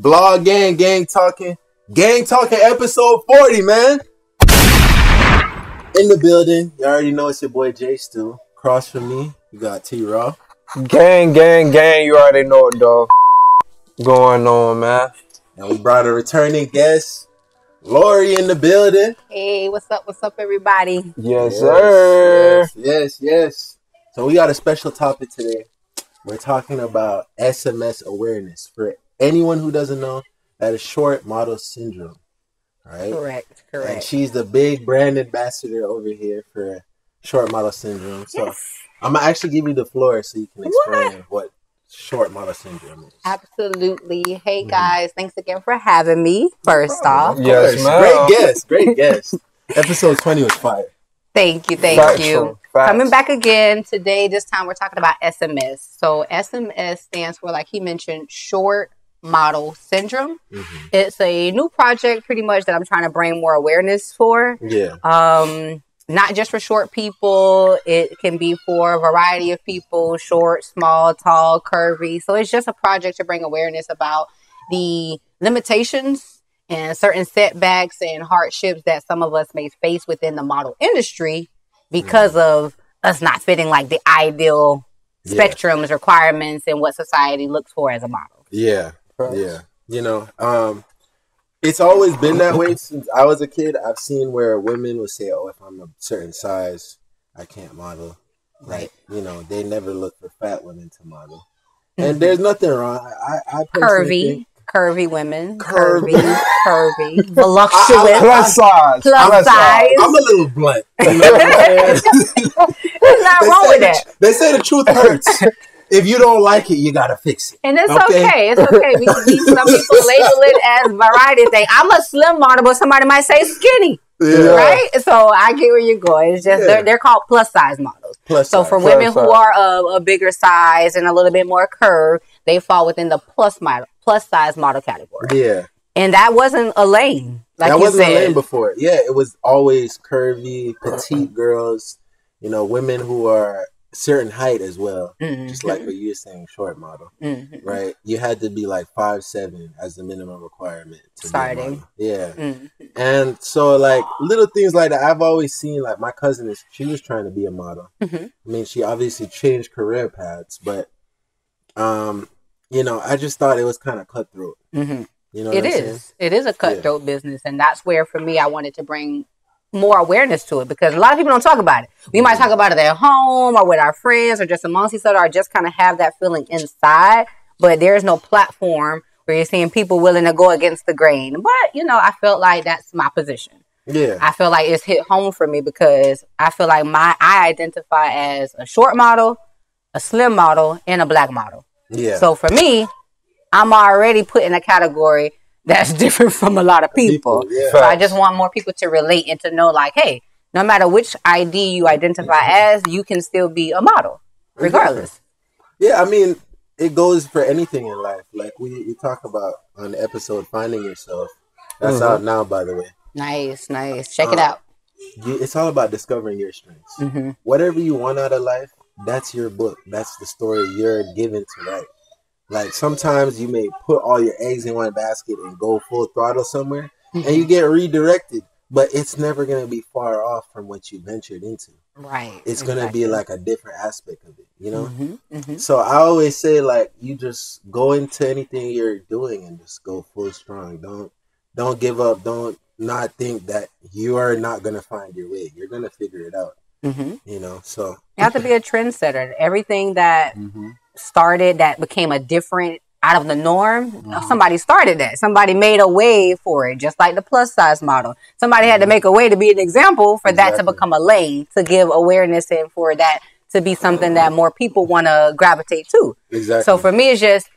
Vlog gang, gang talking, gang talking episode 40, man. In the building, you already know it's your boy JStew. Across from me, you got T Raw. Gang, gang, gang. You already know what dog going on, man. And we brought a returning guest, Lori in the building. Hey, what's up? What's up, everybody? Yes, sir. Yes, yes, yes. So we got a special topic today. We're talking about SMS awareness. For anyone who doesn't know, that is short model syndrome. Right? Correct, correct. And she's the big brand ambassador over here for short model syndrome. So Yes, I'm gonna actually give you the floor so you can explain what, short model syndrome is. absolutely. Hey, Mhm. guys, thanks again for having me. First off, Yes, course. ma'am. Great guest, great guest. Episode 20 was fire. thank you, thank Factual. you. Facts. Coming back again today. This time we're talking about SMS. So SMS stands for, like he mentioned, short model syndrome. Mhm. It's a new project, pretty much that I'm trying to bring more awareness for. Yeah. um not just for short people it can be for a variety of people short small tall curvy so it's just a project to bring awareness about the limitations and certain setbacks and hardships that some of us may face within the model industry because of us not fitting like the ideal Yeah. spectrums requirements and what society looks for as a model Yeah. Facts. Yeah. You know, um, it's always been that way since I was a kid. I've seen where women would say, "Oh, if I'm a certain size, I can't model." Like, you know, they never look for fat women to model, and there's nothing wrong. I, I personally curvy think- curvy women Curvy. curvy curvy voluptuous Plus size. Plus size. I'm a little blunt. You know what I'm? There's not They wrong with the that. They say the truth hurts. if you don't like it, you gotta fix it. And it's Okay. okay. It's okay. We, we, some people label it as variety thing. I'm a slim model, but somebody might say skinny, Yeah. right? So I get where you're going. It's just Yeah. they're, they're called plus size models. Plus, So size. for Plus women who size. are of a bigger size and a little bit more curve, they fall within the plus model, plus size model category. yeah, And that wasn't a lane, like that wasn't said. a lane before. Yeah, it was always curvy, petite girls. You know, women who are certain height as well. Mhm. Just like what you were saying, short model, Mhm. right? You had to be like five seven as the minimum requirement to be a Starting. Yeah, Mhm. and so like little things like that. I've always seen like my cousin is she was trying to be a model. Mhm. I mean, she obviously changed career paths, but um, you know, I just thought it was kind of cutthroat. Mhm. You know, It what I'm saying? is. It is a cutthroat business, and that's where, for me, I wanted to bring more awareness to it because a lot of people don't talk about it. We might talk mm-hmm. about it at home or with our friends or just amongst each other, or just kind of have that feeling inside. But there's no platform where you're seeing people willing to go against the grain. But you know, I felt like that's my position. Yeah, I feel like it's hit home for me because I feel like my I identify as a short model, a slim model, and a black model. yeah. So for me, I'm already put in a category that's different from a lot of people. yeah. So I just want more people to relate and to know, like, hey, no matter which ID you identify as, you can still be a model, regardless. Yeah, I mean, it goes for anything in life. Like we, we talk about on the episode "Finding Yourself." That's Mhm. out now, by the way. Nice, nice. Check it Uh, out. You, it's all about discovering your strengths. hmm Whatever you want out of life, that's your book. That's the story you're given to write. Like sometimes you may put all your eggs in one basket and go full throttle somewhere, and you get redirected. But it's never gonna be far off from what you ventured into. Right. It's gonna be like a different aspect of it, you know. hmm hmm So I always say like you just go into anything you're doing and just go full strong. Don't don't give up. Don't not think that you are not gonna find your way. You're gonna figure it out. hmm You know. So You have to be a trendsetter. Everything that Mhm. Started that became a different out of the norm. Mhm. Somebody started that. Somebody made a way for it, just like the plus size model. Somebody had to make a way to be an example for that to become a lane to give awareness and for that to be something that more people want to gravitate to. exactly. So for me, it's just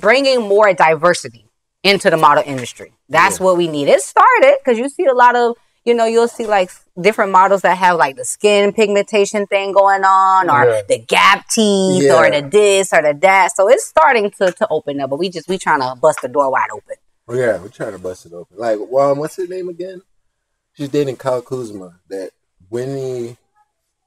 bringing more diversity into the model industry. That's Yeah. what we need. It started because you see a lot of, you know, you'll see like different models that have like the skin pigmentation thing going on, or Yeah. the gap teeth, Yeah. or the this or the that. So it's starting to to open up, but we just we trying to bust the door wide open. Oh, yeah, we're trying to bust it open. Like, well, what's her name again? She's dating Kyle Kuzma. That Winnie.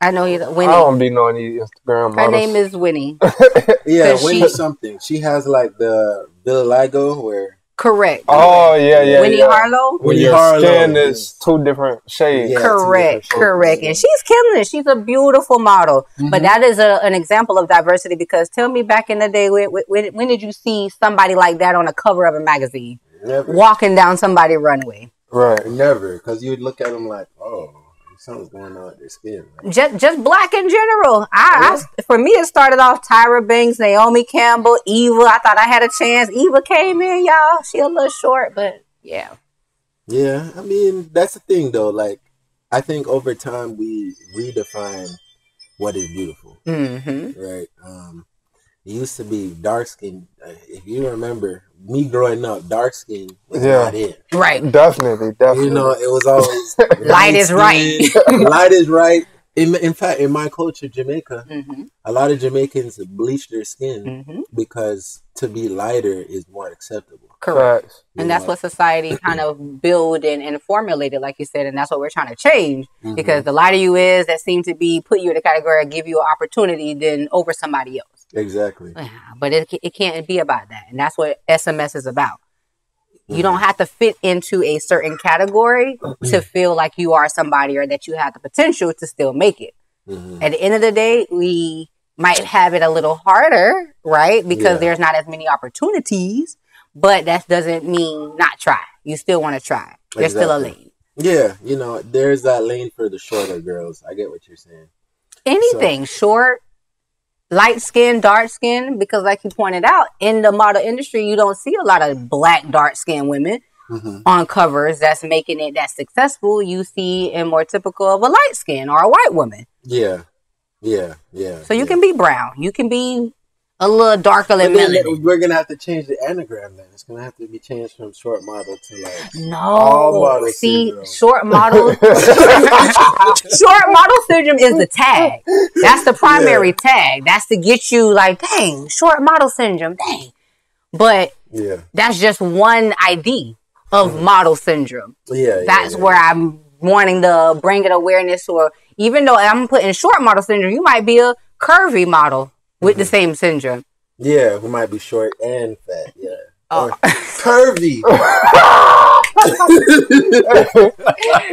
I know I Winnie. I don't be knowing these Instagram Models. Her name is Winnie. Yeah, Winnie she- something. She has like the vitiligo where Correct. Oh yeah, yeah. Winnie yeah. Harlow. When Winnie your Harlow, skin is two different shades. Yeah. correct, two different correct. And she's killing it. She's a beautiful model. But mm-hmm. that is a, an example of diversity because tell me back in the day, when, when, when did you see somebody like that on the cover of a magazine? Never, Walking down somebody's runway. Right. never, because you would look at them like, oh, something's going on with their skin. Just, just black in general. I, I, for me, it started off Tyra Banks, Naomi Campbell, Eva. I thought I had a chance. Eva came in, y'all. She a little short, but yeah. yeah, I mean that's the thing though. Like, I think over time we redefine what is beautiful. Mm-hmm. right? Um, it used to be dark skin. If you remember me growing up, dark skin was Yeah. not in. Right. Definitely, definitely. You know, it was always Light is right. light is right. In, in fact, in my culture, Jamaica, Mm-hmm. a lot of Jamaicans bleach their skin Mm-hmm. because to be lighter is more acceptable. Correct. Facts. You And that's what society kind of build and, and formulated, like you said, and that's what we're trying to change. Mhm. Because the lighter you is, that seem to be put you in a category, give you an opportunity than over somebody else. Exactly. But it, it can't be about that, and that's what SMS is about. You don't have to fit into a certain category to feel like you are somebody or that you have the potential to still make it. Mhm. At the end of the day, we might have it a little harder, right? Because Yeah. there's not as many opportunities, but that doesn't mean not try. You still want to try. There's still a lane. Yeah, you know, there's that lane for the shorter girls. I get what you're saying. Anything short, light skin, dark skin, because like you pointed out, in the model industry, you don't see a lot of black, dark skinned women Mhm. on covers that's making it that successful. You see in more typical of a light skin or a white woman. Yeah, yeah, yeah. So you yeah. can be brown. You can be a little darker than But then melanin. we're gonna have to change the anagram. Then it's gonna have to be changed from short model to like No, All model see, syndrome. short model, short model syndrome is the tag. That's the primary tag. That's to get you like, dang, short model syndrome, dang. But yeah, that's just one ID of mm-hmm. model syndrome. yeah. yeah, That's yeah. where I'm wanting to bring an awareness. Or even though I'm putting short model syndrome, you might be a curvy model with Mm-hmm. the same syndrome. Yeah, who might be short and fat. Yeah, Oh. Or curvy.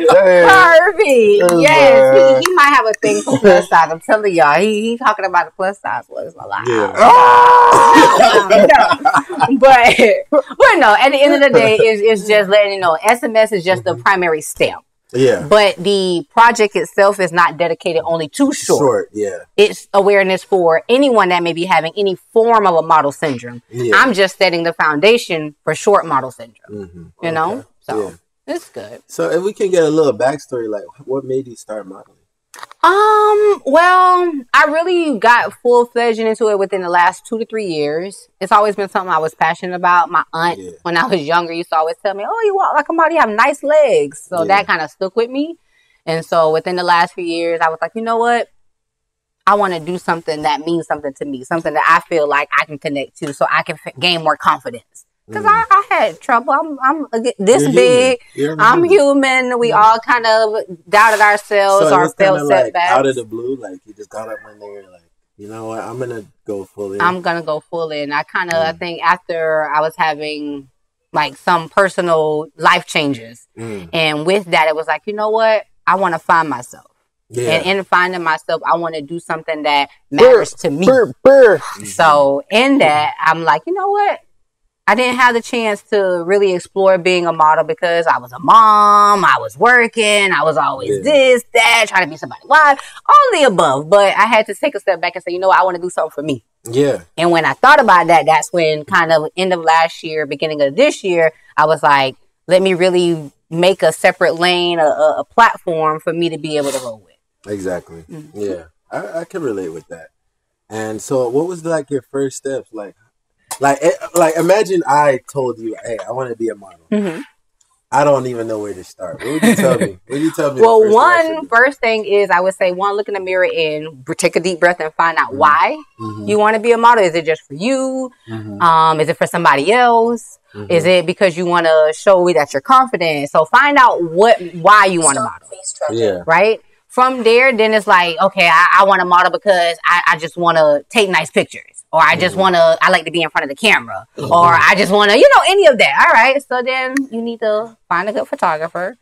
Curvy. Oh, Yes, he, he might have a thing for plus size. I'm telling y'all, he, he talking about the plus size was a lot. Yeah. but but no, at the end of the day, it's, it's just letting you know SMS is just the primary step. Yeah, But the project itself is not dedicated only to short. short. Yeah, It's awareness for anyone that may be having any form of a model syndrome. yeah. I'm just setting the foundation for short model syndrome. Mhm. You know, so Yeah. it's good. So if we can get a little backstory, like what made you start modeling? Um, well, I really got full fledged into it within the last two to three years. It's always been something I was passionate about. My aunt, Yeah. when I was younger, used to always tell me, Oh, you walk like a model, you have nice legs. So Yeah. that kind of stuck with me. And so within the last few years, I was like, you know what? I want to do something that means something to me, something that I feel like I can connect to so I can f- gain more confidence. Because I, I had trouble. I'm, I'm this. You're big. human. I'm human. human. We all kind of doubted ourselves So it or felt like setbacks. out of the blue, like you just got up one day and like, you know what, I'm gonna go full in. I'm gonna go full in. I kind of, I Mm. think after I was having like some personal life changes, Mm. and with that, it was like, you know what? I want to find myself, Yeah. and in finding myself, I want to do something that matters to me. Brr, brr. So in that, I'm like, you know what? I didn't have the chance to really explore being a model because I was a mom, I was working, I was always Yeah. this, that, trying to be somebody's wife, all the above. But I had to take a step back and say, you know what? I want to do something for me. yeah. And when I thought about that, that's when kind of end of last year, beginning of this year, I was like, let me really make a separate lane, a, a, platform for me to be able to roll with. Exactly. Mhm. Yeah, I, I can relate with that. And so, what was like your first steps? Like, like, eh, like imagine I told you, "Hey, I want to be a model." Mhm. I don't even know where to start. What would you tell me? What would you tell me? Well, first thing I one first thing is I would say one, look in the mirror and take a deep breath and find out Mhm. why should do? Mhm, you want to be a model. Is it just for you? mhm, Um, is it for somebody else? Is it because you want to show we that you're confident? So find out what why you want to model. Yeah. right? from there, then it's like, okay, I, I want to model because I, I just want to take nice pictures, or I just want to, I like to be in front of the camera, or I just want to, you know, any of that. All right, so then you need to find a good photographer,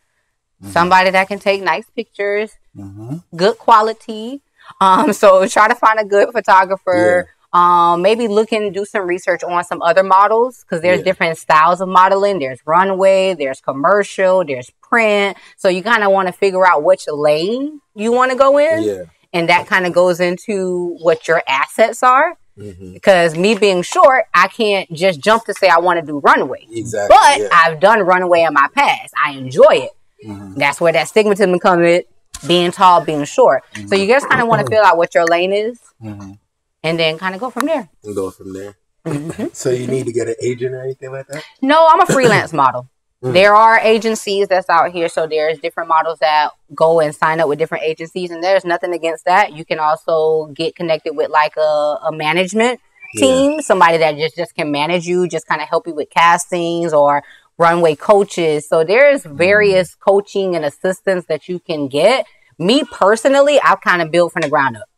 somebody that can take nice pictures, Mhm. good quality. Um, so try to find a good photographer. Um, maybe look and do some research on some other models because there's Yeah. different styles of modeling. There's runway, there's commercial, there's print. So you kind of want to figure out which lane you want to go in, Yeah. and that kind of goes into what your assets are. Hmm Because me being short, I can't just jump to say I want to do runway. Exactly. But yeah. I've done runway in my past. I enjoy it. Mhm. That's where that stigmatism comes in, being tall, being short. So you just kind of want to feel out what your lane is Mhm. and then kind of go from there. and go from there. Mm-hmm. So you need to get an agent or anything like that? No, I'm a freelance model. Mm. There are agencies that's out here, so there's different models that go and sign up with different agencies, and there's nothing against that. You can also get connected with like a, a management team, somebody that just just can manage you, just kind of help you with castings or runway coaches. So there's various coaching and assistance that you can get. Me personally, I've kind of built from the ground up.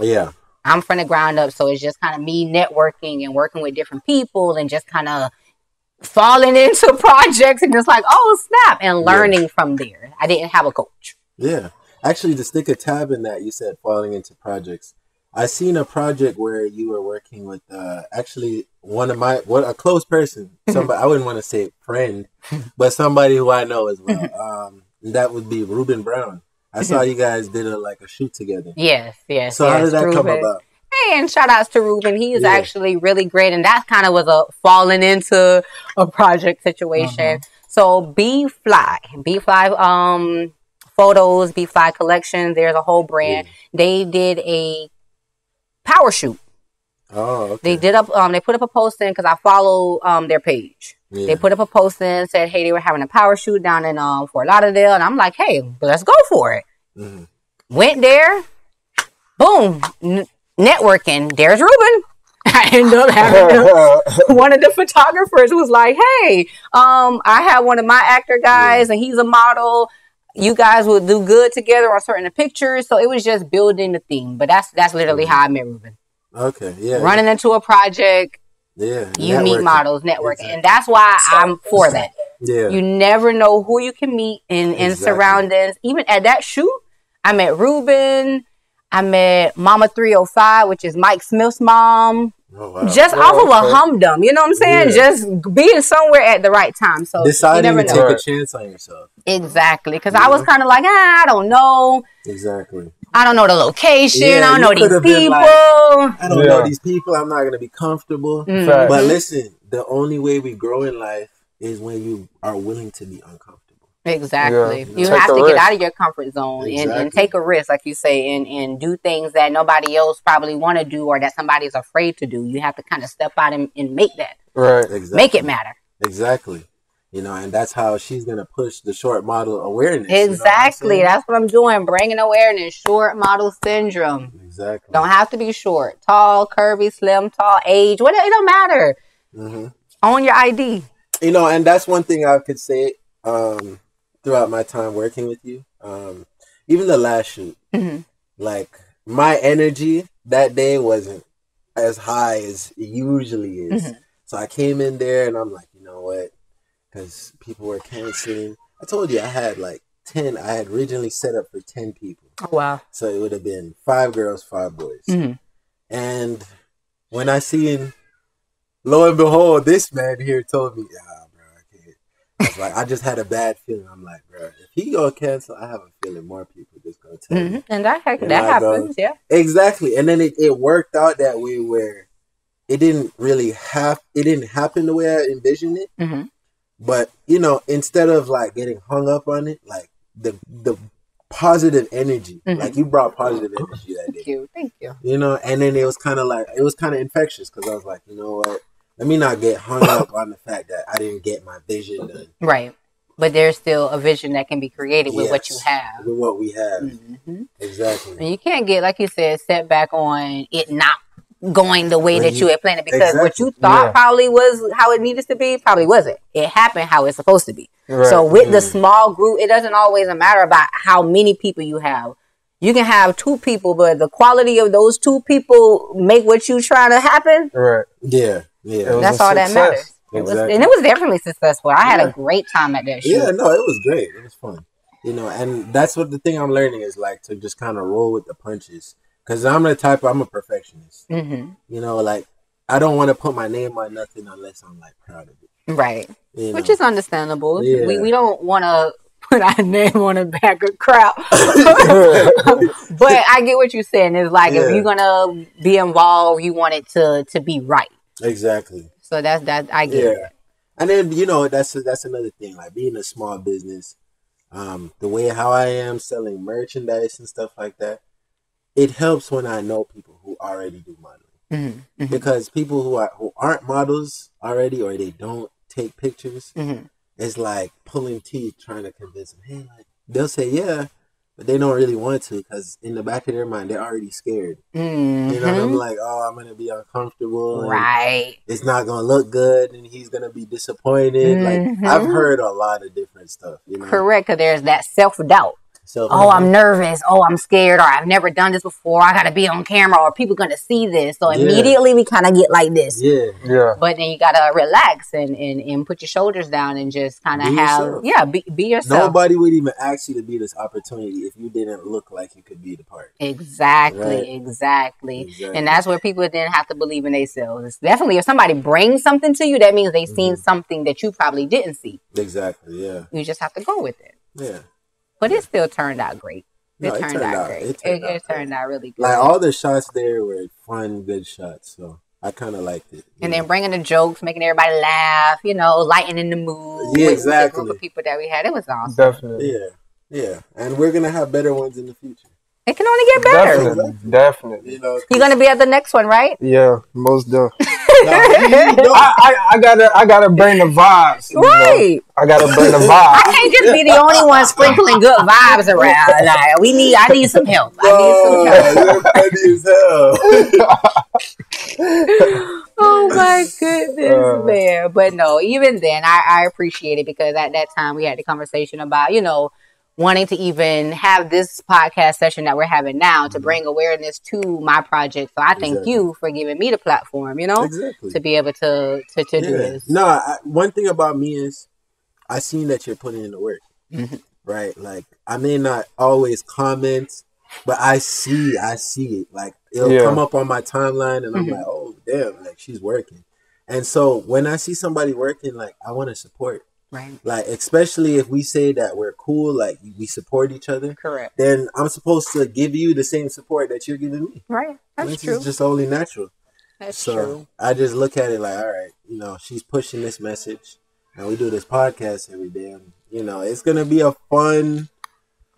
Yeah. I'm from the ground up, so it's just kind of me networking and working with different people and just kind of falling into projects and just like, oh snap, and learning from there. I didn't have a coach. Yeah. Actually, to stick a tab in that, you said falling into projects. I seen a project where you were working with uh, actually one of my what a close person. Somebody I wouldn't want to say friend, but somebody who I know as well. Um, that would be Ruben Brown. I saw you guys did a like a shoot together. Yes, yes. So how did that come about? Hey, and shout outs to Ruben. He is Yeah. actually really great, and that kind of was a falling into a project situation. So B Fly, B Fly, um, photos, B Fly collection. There's a whole brand. They did a power shoot. Oh, okay. They did up, um, they put up a post in because I follow um their page. Yeah. They put up a post in said, hey, they were having a power shoot down in um Fort Lauderdale, and I'm like, hey, let's go for it. Mhm. Went there, boom, n- networking. There's Ruben. I ended up having him one of the photographers was like, "Hey, um, I have one of my actor guys, and he's a model. You guys would do good together on certain pictures." So it was just building the theme. But that's that's literally how I met Ruben. okay. Yeah. Running into a project, Yeah. you meet models, networking, Exactly. and that's why I'm for that. Yeah. You never know who you can meet in in Exactly. surroundings. Even at that shoot, I met Ruben. I met Mama 305, which is Mike Smith's mom oh, wow. just Oh, off of okay. a humdum. You know what I'm saying? Yeah. Just being somewhere at the right time. So you Deciding never to take a chance on yourself. exactly because I was kind of like, ah, I don't know. Exactly. I don't know the location. Yeah, I don't know these people. like- I don't Yeah. know these people. I'm not gonna be comfortable. Fact. But listen, the only way we grow in life is when you are willing to be uncomfortable. Exactly. Yeah. You Take have to get out of your comfort zone and, and take a risk, like you say, and, and do things that nobody else probably want to do or that somebody's afraid to do. You have to kind of step out and, and make that, Right. Exactly. make it matter. Exactly. You know, and that's how she's gonna push the short model awareness. you know what Exactly. That's what I'm doing. Bringing awareness. Short model syndrome. exactly. Don't have to be short, tall, curvy, slim, tall, age. What it don't matter. hmm Own your ID. You know, and that's one thing I could say um, throughout my time working with you. Um, even the last shoot, hmm like my energy that day wasn't as high as it usually is. Mhm. So I came in there and I'm like, you know what? Because people were canceling. I told you I had like 10, I had originally set up for 10 people. Oh, wow. So it would have been five girls, five boys. Mhm. And when I seen, lo and behold, this man here told me, "Ah, bro, I can't." I was like, I just had a bad feeling. I'm like, bro, if he gonna cancel, I have a feeling more people just gonna tell me. hmm And that And that go- happens. Yeah. Exactly, and then it, it worked out that way where it didn't really have it didn't happen the way I envisioned it. hmm But you know, instead of like getting hung up on it, like the the positive energy, Mhm. like you brought positive energy that day. Thank you. Thank you. you know and then it was kind of like it was kind of infectious because i was like you know what let me not get hung up on the fact that i didn't get my vision done Right. But there's still a vision that can be created with what you have. with what we have hmm exactly And you can't get, like you said, set back on it not going the way When that you- you had planned it because what you thought Yeah. probably was how it needed to be probably wasn't. It happened how it's supposed to be. Right. So with the Mm. small group, it doesn't always matter about how many people you have. you can have two people, but the quality of those two people make what you trying to happen. Right. Yeah, yeah, That's a all that success. matters. It was, Exactly. and it was definitely successful. I had a great time at that shoot. yeah. No, it was great. It was fun. You know, and that's what the thing I'm learning is like to just kind of roll with the punches. Cause I'm the type. I'm a perfectionist. hmm You know, like I don't want to put my name on nothing unless I'm like proud of it. Right. You Which know? is understandable. Yeah. We, we don't want to put our name on the back of crowd. but I get what you're saying. It's like Yeah. if you're gonna be involved, you want it to to be right. Exactly. So that's that. I get Yeah. it. And then you know that's that's another thing. Like being a small business, um, the way how I am selling merchandise and stuff like that, it helps when I know people who already do modeling. Mhm, mhm, Because people who are who aren't models already or they don't take pictures, mhm. it's like pulling teeth trying to convince them. Hey, like they'll say yeah, but they don't really want to because in the back of their mind they're already scared. You know, I'm Mhm. like, oh, I'm gonna be uncomfortable. Right. it's not gonna look good and he's gonna be disappointed. Mhm. Like I've heard a lot of different stuff, you know. Correct. Because there's that self doubt. So oh, I'm nervous. Oh, I'm scared. Or I've never done this before. I got to be on camera or people going to see this. So Yeah. immediately we kind of get like this. yeah, Yeah. But then you got to relax and, and, and put your shoulders down and just kind of Be have, yourself. yeah, be, be yourself. nobody would even ask you to be this opportunity if you didn't look like you could be the part. Exactly, Right. exactly. Exactly. And that's where people then have to believe in themselves. It's definitely if somebody brings something to you, that means they've seen Mhm. something that you probably didn't see. Exactly. Yeah. You just have to go with it. Yeah. But it still turned out great. It, No, turned, out, great. It, turned it, out turned great. out really good. Like all the shots there were fun, good shots. So I kind of liked it. and know. then bringing the jokes, making everybody laugh, you know, lightening the mood. Yeah, exactly. With the group of people that we had, it was awesome. Definitely. yeah, yeah, and we're gonna have better ones in the future. It can only get better. Definitely. Definitely. You know, You're gonna be at the next one, right? Yeah, most definitely. Nah, you- you know- I, I, I gotta I gotta bring the vibes. you know? Right. I gotta bring the vibes. I can't just be the only one sprinkling good vibes around. Like, we need. I need some help. I need some help. Oh, funny as hell. oh my goodness, Uh. man. But no, even then, I, I appreciate it because at that time we had the conversation about, you know, wanting to even have this podcast session that we're having now to bring awareness to my project. So I thank Mm-hmm. Exactly. you for giving me the platform, you know, exactly. to be able to to, to do this. No, I, one thing about me is I seen that you're putting in the work, Mhm. right? Like I may not always comment, but I see, I see it. Like it'll Yeah. come up on my timeline, and I'm Mhm. like, oh damn, like she's working. And so when I see somebody working, like I want to support. Right. Like especially if we say that we're cool, like we support each other, Correct. then I'm supposed to give you the same support that you're giving me. Right. That's This true. is just only natural. That's So true. I just look at it like, all right, you know, she's pushing this message, and we do this podcast every day, and you know, it's gonna be a fun,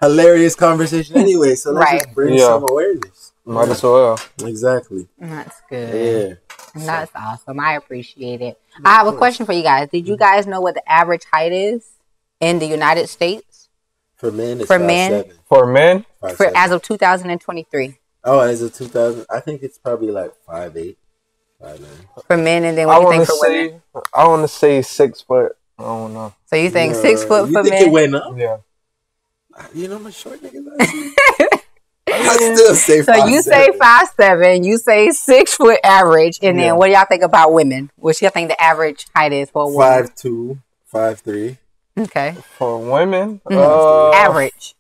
hilarious conversation anyway. So let's Right. just bring Yeah. some awareness. Might as well. Exactly. That's good. Yeah. That's awesome. I appreciate it. I have a question for you guys. Did you mm-hmm. guys know what the average height is in the United States For men, it's For five men? seven, For men, five for seven. as of 2023 oh, as of two thousand, I think it's probably like five eight, five nine. for men, and then I what do you wanna think for women? say I wanna say six foot. I don't know. So you think six foot you for think men? It went up. Yeah. You know, I'm a short nigga. I still say. So five you say five seven, you say six foot average, and then what do y'all think about women? What do y'all think the average height is for a woman? five two, five three. Okay, For women, Mhm. uh, average.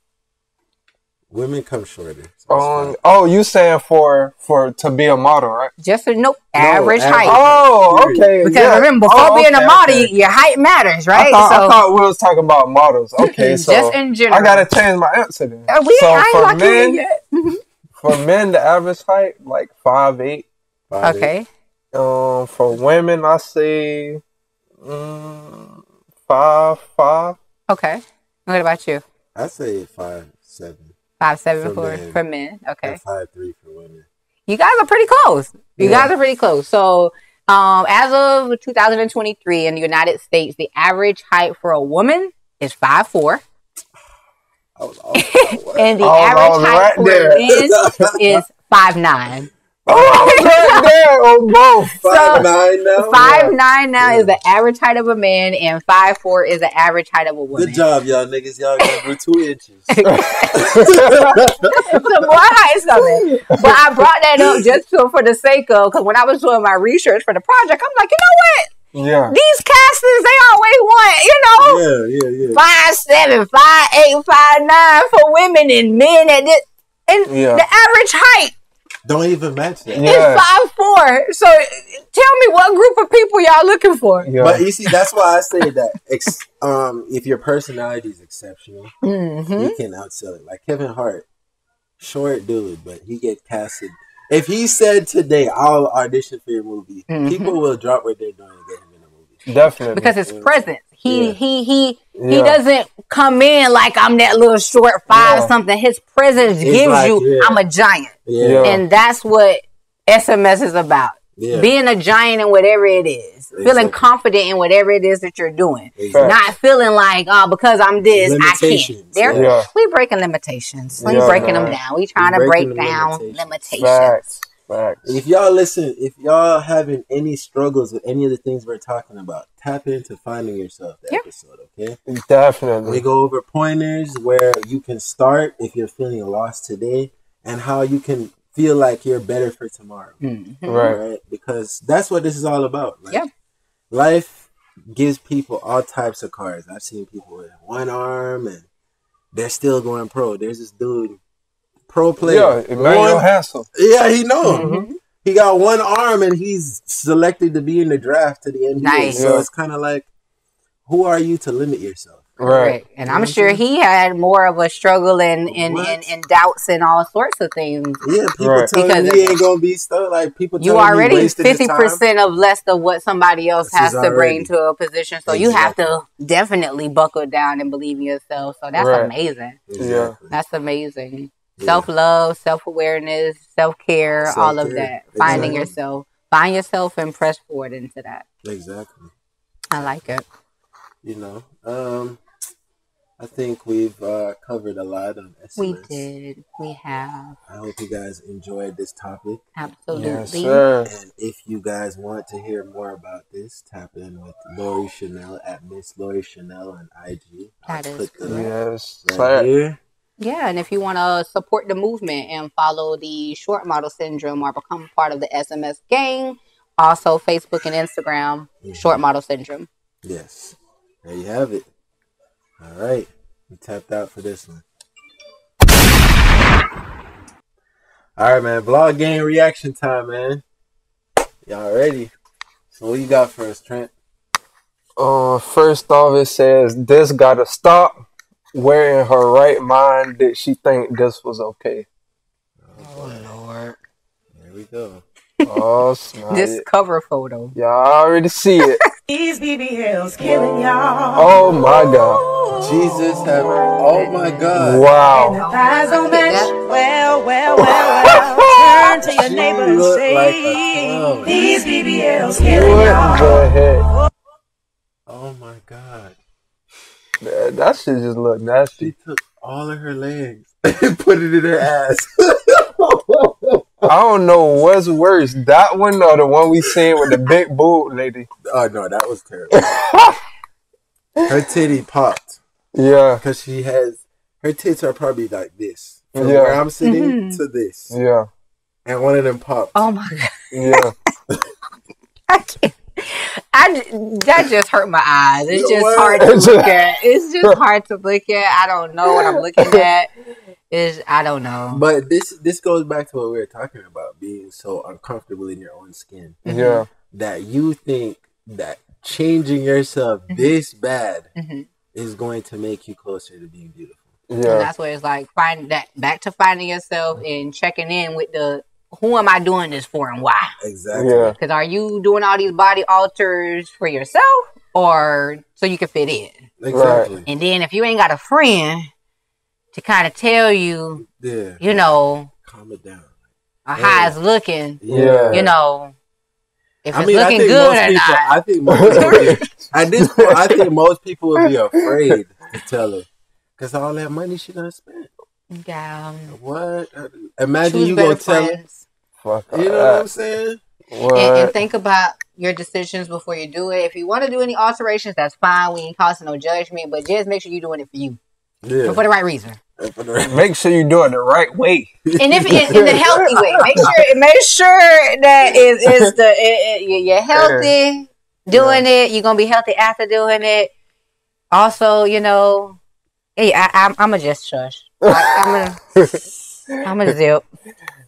Women come shorter. So Um, fine. oh, you saying for for to be a model, right? Just a nope. Average average. height. Oh, okay. because yeah. remember, before Oh, being a model, okay. your height matters, I right? thought, I thought we was talking about models. Okay, so just in general, I gotta change my answer then. Uh, we so I for locked you in men, yet. Mhm. for men, the average height like five eight. Five eight. Okay, Um, for women, I say mm, five five. okay. What about you? I say five seven. Five seven For for men. for men. Okay. Five three for women. You guys are pretty close. You Yeah. guys are pretty close. So, um, as of 2023 in the United States, the average height for a woman is five four, I was off. and the average height right for there. men is five nine. Oh, right there on both. Five nine now. Five nine now Yeah. is the average height of a man, and five four is the average height of a woman. Good job, y'all niggas. Y'all got grew two inches. Some more height something. But I brought that up just to, for the sake of because when I was doing my research for the project, I'm like, you know what? Yeah. These castings they always want, you know, yeah, yeah, yeah. five seven, five eight, five nine for women and men at this. And Yeah. the average height Don't even mention it. Yeah. is five four. So tell me what group of people y'all looking for? Yeah. But you see, that's why I say that. Ex- um, if your personality is exceptional, Mm-hmm. you can outsell it. Like Kevin Hart, short dude, but he get casted. If he said today, "I'll audition for your movie," Mhm. people will drop what they're doing and get him in the movie. Definitely. because his presence. He Yeah. he he he doesn't come in like I'm that little short five Yeah. something. His presence It's gives like, you yeah. I'm a giant, Yeah, Yeah. yeah, and that's what SMS is about. Being a giant in whatever it is, feeling confident in whatever it is that you're doing. Exactly. Not feeling like, oh, because I'm this, I can't. There, yeah. we breaking limitations. We Yeah, breaking them down. We trying to We break breaking the down limitations. limitations. Facts. Facts. If y'all listen, if y'all having any struggles with any of the things we're talking about, tap into finding yourself. The Yeah. episode, okay? We Definitely. We go over pointers where you can start if you're feeling lost today, and how you can feel like you're better for tomorrow. Mhm. Right. Because that's what this is all about. Like, Yeah. Life gives people all types of cars. I've seen people with one arm and they're still going pro. There's this dude, pro player. Yeah. Emmanuel One- Hassel. yeah, he know. Mhm. He got one arm and he's selected to be in the draft to the NBA. Nice. So Yeah. it's kind of like, who are you to limit yourself? Right. Right. And I'm sure he had more of a struggle and and, What? and, and doubts and all sorts of things. Yeah, people Right. telling Because me he ain't gonna be stuck. Like people, You already wasted fifty percent of less of what somebody else This has is to bring to a position. So you have to definitely buckle down and believe in yourself. So that's Right. amazing. Exactly. That's amazing. Yeah. Self love, self awareness, self care, all of Self-care. that. Finding yourself. Find yourself and press forward into that. Exactly. I like it. You know, um, I think we've uh, covered a lot on SMS. We did. We have. I hope you guys enjoyed this topic. Absolutely. Yes, sir. And if you guys want to hear more about this, tap in with Lori Chanel at Miss Lori Chanel on IG. I'll That is put the. Yes. right here. Yeah, and if you want to support the movement and follow the short model syndrome or become part of the SMS gang, also Facebook and Instagram, Mhm. short model syndrome. Yes. There you have it. All right. We tapped out for this one. All right, man. Vlog game reaction time, man. Y'all ready? So what you got for us, Trent? Uh, first off, it says this gotta stop. Where in her right mind did she think this was okay? Oh Lord, There we go. Oh, snap. this cover photo. Y'all already see it. These BBLs killing y'all. Oh my god. Jesus have Oh my God. And Wow. the thighs don't match. Well, well, well, well. Turn to your She neighbor and say, like a clown. These BBLs killing y'all. What the heck? Oh my God. That, that shit just looked nasty. She took all of her legs and put it in her ass. I don't know what's worse, that one or the one we seen with the big boob lady. oh no, that was terrible. her titty popped Yeah, because she has her tits are probably like this from Yeah. where I'm sitting Mhm. to this, yeah, and one of them popped. Oh my God, yeah. I can't. I j- that just hurt my eyes. It's just hard to look at. It's just hard to look at. I don't know what I'm looking at. Is I don't know. But this this goes back to what we were talking about being so uncomfortable in your own skin Yeah, that you think that changing yourself this bad Mhm. is going to make you closer to being beautiful. And yeah, that's where it's like find that back to finding yourself and checking in with the who am I doing this for and why? Exactly. yeah, Because are you doing all these body alters for yourself or so you can fit in? Exactly. And then if you ain't got a friend to kind of tell you, Yeah. you know, Calm it down. uh, how it's looking, Yeah. you know, if I it's mean, I looking think good most or people. not. I think most people would- at this point, I think most people would be afraid to tell her because all that money she done spent. Yeah. What? Uh, imagine Choose you go tell her. friends. Fuck You know what I'm saying? What? and, and think about your decisions before you do it. If you want to do any alterations, that's fine. We ain't causing no judgment, but just make sure you're doing it for you Yeah. for the right reason. Make sure you do it the right way. And if in, in the healthy way, make sure make sure that is is the it, it, you're healthy doing it. You're gonna be healthy after doing it. Also, you know, hey, I, I'm I'm a just shush. I, I'm gonna a zip.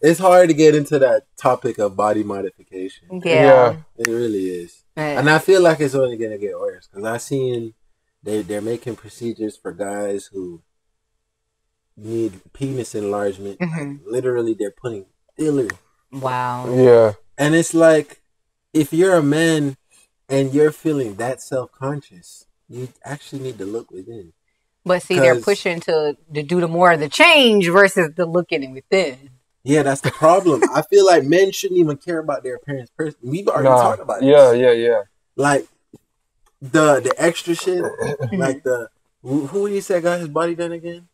It's hard to get into that topic of body modification. Yeah. It really is. Yeah. And I feel like it's only gonna get worse because I've seen they they're making procedures for guys who need penis enlargement. Like, Mhm. literally, they're putting filler, Wow. Yeah. and it's like if you're a man and you're feeling that self conscious, you actually need to look within. But see, they're pushing to to do the more of the change versus the looking in within. Yeah, that's the problem. I feel like men shouldn't even care about their appearance. Person, we've already Nah. talked about it. Yeah, this. yeah, yeah. like the the extra shit, like the who, who he said got his body done again?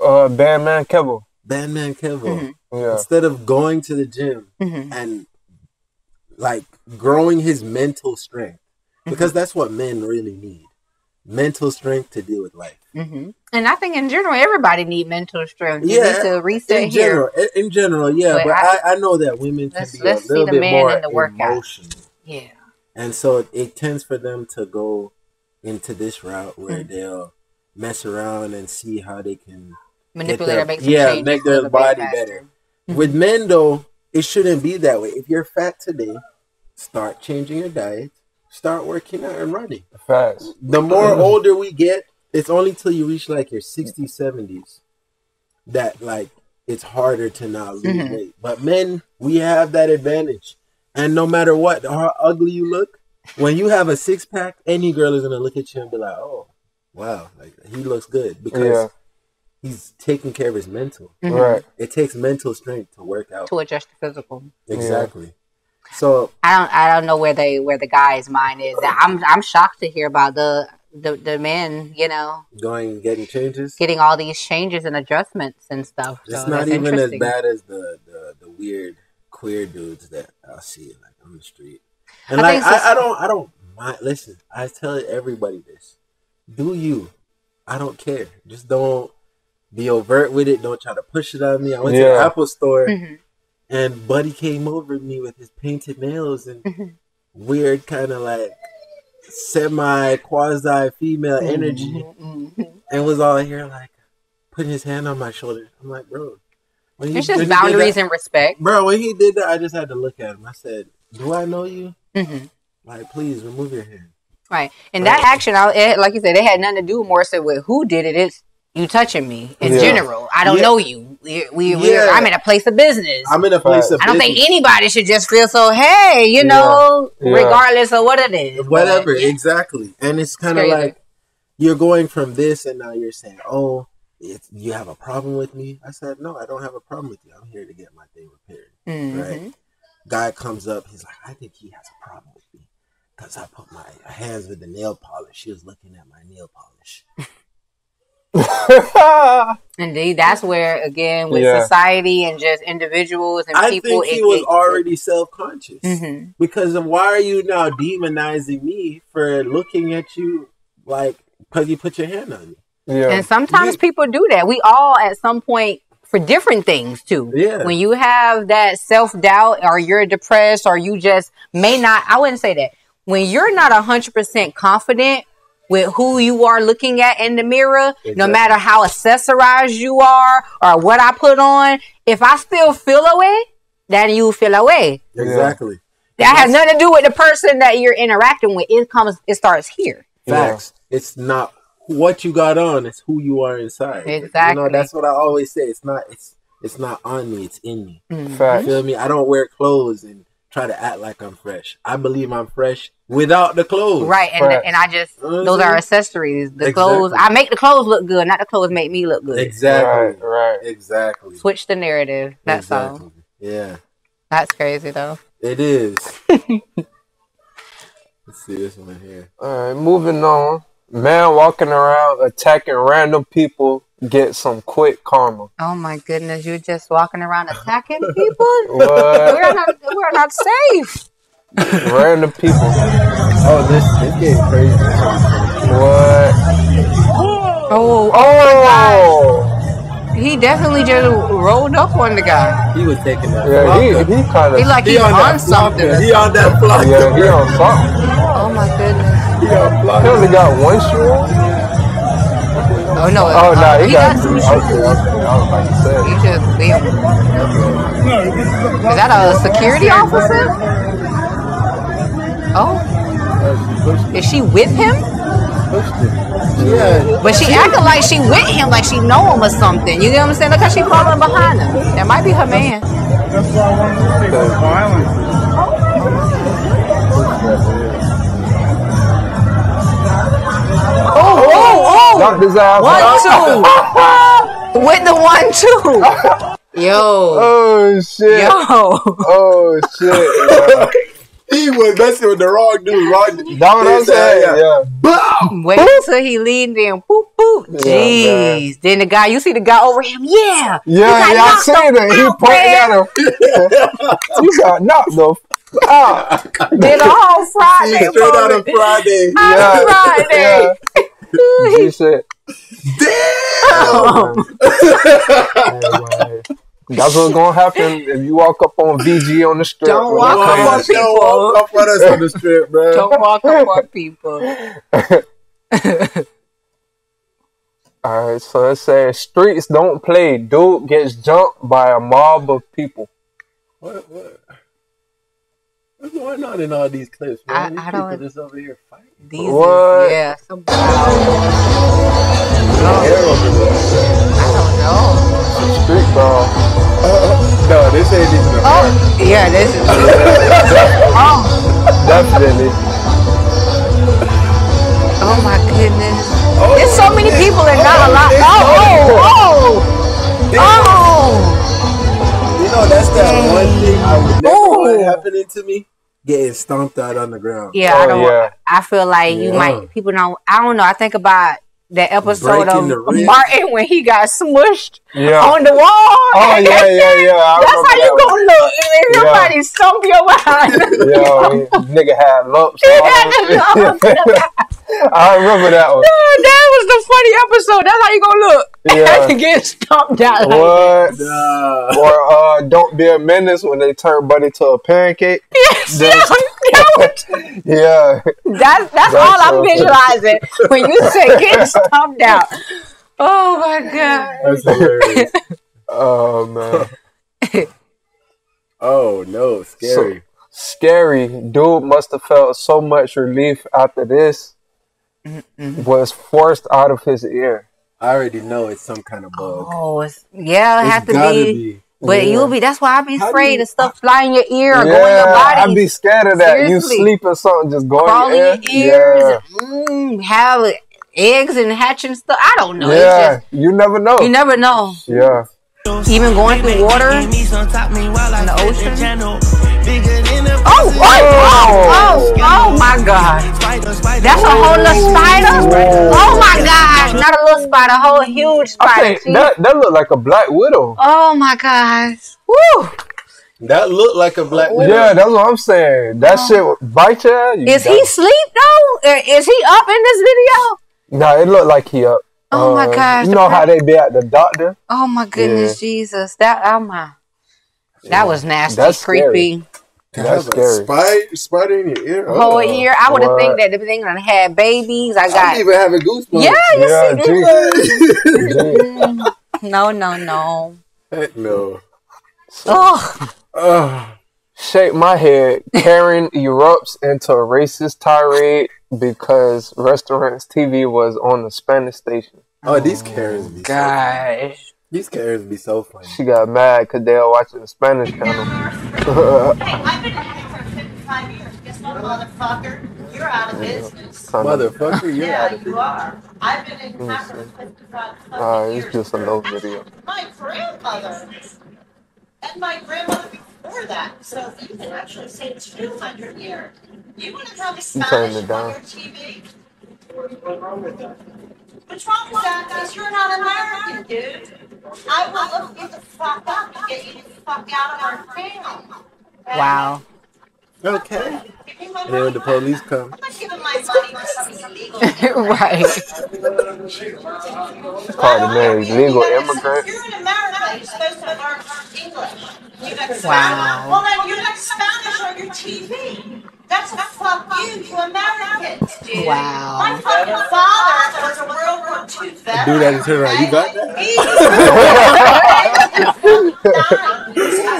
Uh, Bandman Kevin. Bandman Kevo. Mhm. Yeah. Instead of going to the gym Mhm. and like growing his mental strength, because that's what men really need, mental strength to deal with life. Hmm And I think in general, everybody need mental strength. You Yeah, need to reset In general, in, in general, yeah, But but, I- I, I know that women can Let's- be let's a see little the bit man more in the workout. emotional. Yeah. And so it, it tends for them to go into this route where Mm. they'll mess around and see how they can. Manipulate their- or make some yeah, make their little bit body faster. better. With men, though, it shouldn't be that way. If you're fat today, start changing your diet, start working out and running. Facts. The more older we get, it's only till you reach like your 60s, 70s that like it's harder to not lose Mhm. weight. But men, we have that advantage. And no matter what, how ugly you look, when you have a six pack, any girl is gonna look at you and be like, "Oh, wow, like he looks good," because Yeah. he's taking care of his mental. Mhm. Right. It takes mental strength to work out. To adjust the physical. Exactly. So I don't. I don't know where they where the guy's mind is. I'm. I'm shocked to hear about the the the men. You know, going and getting changes. getting all these changes and adjustments and stuff. It's that's not even as bad as the, the the weird queer dudes that I see like on the street. And I like so- I, I don't I don't mind listen, I tell everybody this. Do you. I don't care. Just don't be overt with it. Don't try to push it on me. I went to the Apple store Mhm. and Buddy came over to me with his painted nails and Mhm. weird kind of like semi quasi female energy Mhm, mhm. and was all here like putting his hand on my shoulder. I'm like, bro. When he- It's when just he did boundaries that- and respect. Bro, when he did that, I just had to look at him. I said, "Do I know you? hmm Like, please remove your hand." Right. And that action, I, it, like you said, it had nothing to do more so with who did it. It's you touching me in Yeah. general. I don't Yeah. know you. We, we, Yeah. we're, I'm in a place of business. I'm in a place of I don't think anybody should just feel so, hey, you know, Yeah. regardless of what it is. whatever, But, exactly. And it's kind of like you're going from this, and now you're saying, "Oh, it's, you have a problem with me." I said, "No, I don't have a problem with you. I'm here to get my thing repaired." Mhm. Right? Guy comes up, he's like, "I think he has a problem with me because I put my hands with the nail polish. She was looking at my nail polish." Indeed, that's where again with Yeah. society and just individuals and I people. think he it- was it- already self conscious. Mhm. Because of why are you now demonizing me for looking at you like because you put your hand on me? yeah. And sometimes You- people do that. We all at some point for different things too. Yeah. When you have that self doubt or you're depressed or you just may not I wouldn't say that. When you're not hundred percent confident with who you are looking at in the mirror, no matter how accessorized you are or what I put on, if I still feel away, then you feel away. Exactly. That has nothing to do with the person that you're interacting with. It comes it starts here. Facts. It's not what you got on, it's who you are inside. You Exactly. know, that's what I always say. It's not it's it's not on me, it's in me. Mm-hmm. You Facts. feel me? I don't wear clothes and try to act like I'm fresh. I believe I'm fresh without the clothes. Right, and Facts. and I just Mhm. those are accessories. The Exactly. clothes I make the clothes look good, not the clothes make me look good. Exactly. Right, right. Exactly. Switch the narrative. That's all. Yeah. That's crazy though. It is. Let's see this one here. All right, moving on. Man walking around attacking random people get some quick karma. Oh my goodness, you're just walking around attacking people? We're not we're not safe. Random people. Oh, this is getting crazy. What? Oh, Oh! oh he definitely just rolled up on the guy. He was taking that. Yeah, he, he kind of. He like He he's on on, something. He on that block. Yeah, he on something. Oh my goodness. He on He only got one shoe on? Oh no. Oh, nah, he, he got, got two. some Okay, okay. I was about to say. You just bam. Is that a security officer? Oh, is she with him? Yeah. But she acting like she with him, like she know him or something. You get what I'm saying? Look how she following behind him. That might be her man. That's why I wanted to say it's violent. Oh, oh, oh Knocked his ass out. One, two. with the one, two. Yo. Oh, shit. Yo. Oh, shit. He was messing with the wrong dude. Wrong dude. That's what I'm saying. Yeah. Boom! Wait until he leaned in. Boop, boop. Yeah, Jeez. then the guy, you see the guy over him? Yeah. Yeah, got yeah, I knocked seen the it. He pointed at him. you got knocked the f- out. Did a whole Friday. See, straight out of. Friday. On Friday. Yeah. He said, Oh. That's what's gonna happen if you walk up on VG on the strip. Don't bro. walk up Crazy. on people. Don't walk up on us on the strip, bro. Don't walk up on people. All right, so it says streets don't play. Dude gets jumped by a mob of people. What, what? What's going on in all these clips, I- man? These I people don't- just over here fighting. These What? Is, yeah, some I Hair over don't know. Street brawl. No, this ain't even oh, a Oh, yeah, this is. oh, Definitely. oh my goodness. Oh, There's so many people and not oh, a lot. Oh, oh, oh, oh. You know, that's that one thing I would never want happening to me. Getting stomped out on the ground. oh. Yeah, I Oh, don't. yeah. I feel like you might. People don't. I don't know. I think about that episode Breaking of. Martin when he got smushed Yeah. on the wall. Oh yeah, yeah, yeah. I That's how you that gonna look. If Yeah. somebody stomp your behind. one. Yeah, nigga had lumps. He had that lumps. I remember that one. that was the funny episode. That's how you gonna look. Yeah. to get stomped out. Like What? Nah. Or uh, don't be a menace when they turn Buddy to a pancake. Yes, That's- yeah, Yeah. that's that's That's all I'm so- visualizing when you say get stomped out. Oh my god. That's hilarious. Oh man. oh no, scary. Scary. Dude must have felt so much relief after this. Was forced out of his ear. I already know it's some kind of bug. Oh, it's, yeah, it has to be. be. But Yeah. you'll be. That's why I be afraid you- of stuff fly in your ear or yeah, go in your body. I'd be scared of that. Seriously. You sleep and something just going crawl in your your ear. ears, mm, have eggs and hatching stuff. I don't know. Yeah, yeah. just, you never know. you never know. yeah. Even going through water in the ocean. Oh, oh, oh, oh, oh my God. That's a whole little spider? Oh my God. Not a little spider, a whole huge spider. think that that looked like a black widow. Oh my gosh. Woo. That looked like a black widow. Yeah, that's what I'm saying. That shit would bite you. you Is he got- asleep though? Is he up in this video? Nah, it looked like he up. Oh my Uh, gosh, You know pro- how they be at the doctor? Oh my goodness, Jesus. That oh my. That was nasty, That's creepy. To That's have a spider, spider in your ear. Whole Oh. year. I would have think that the thing that had babies. I I'm got even having goosebumps. Yeah, you Yeah, see gee. Mm, No, no, no. Heck no. Oh, Oh, Shake my head. Karen erupts into a racist tirade because restaurants TV was on the Spanish station. oh these Karens be gosh. These Karens be so funny. She got mad because they were watching the Spanish channel. Hey, I've been at it for 55 years. Guess what, motherfucker? You're out of business. Motherfucker, you're yeah, out of you are. I've been in me it for see. 55 fucking Uh, years. it's just a low video. My grandmother. And my grandmother before that. So you can actually say 200 years. You want to tell me You turned Spanish it down. on your TV? What's wrong with that? Because you're not American, dude. I will look you the fuck up and get you the fuck out of our town. Okay? Wow. Okay. Give me my And then when the police come, I'm not giving my money to some illegal. right. Called the man illegal immigrant. You're in America. You're supposed to learn English. You got Spanish. Wow. Well, then you got Spanish on your TV. That's a fuck you to Americans, dude. Wow. My fucking father was a World War II veteran. do that and turn around. You got that? He's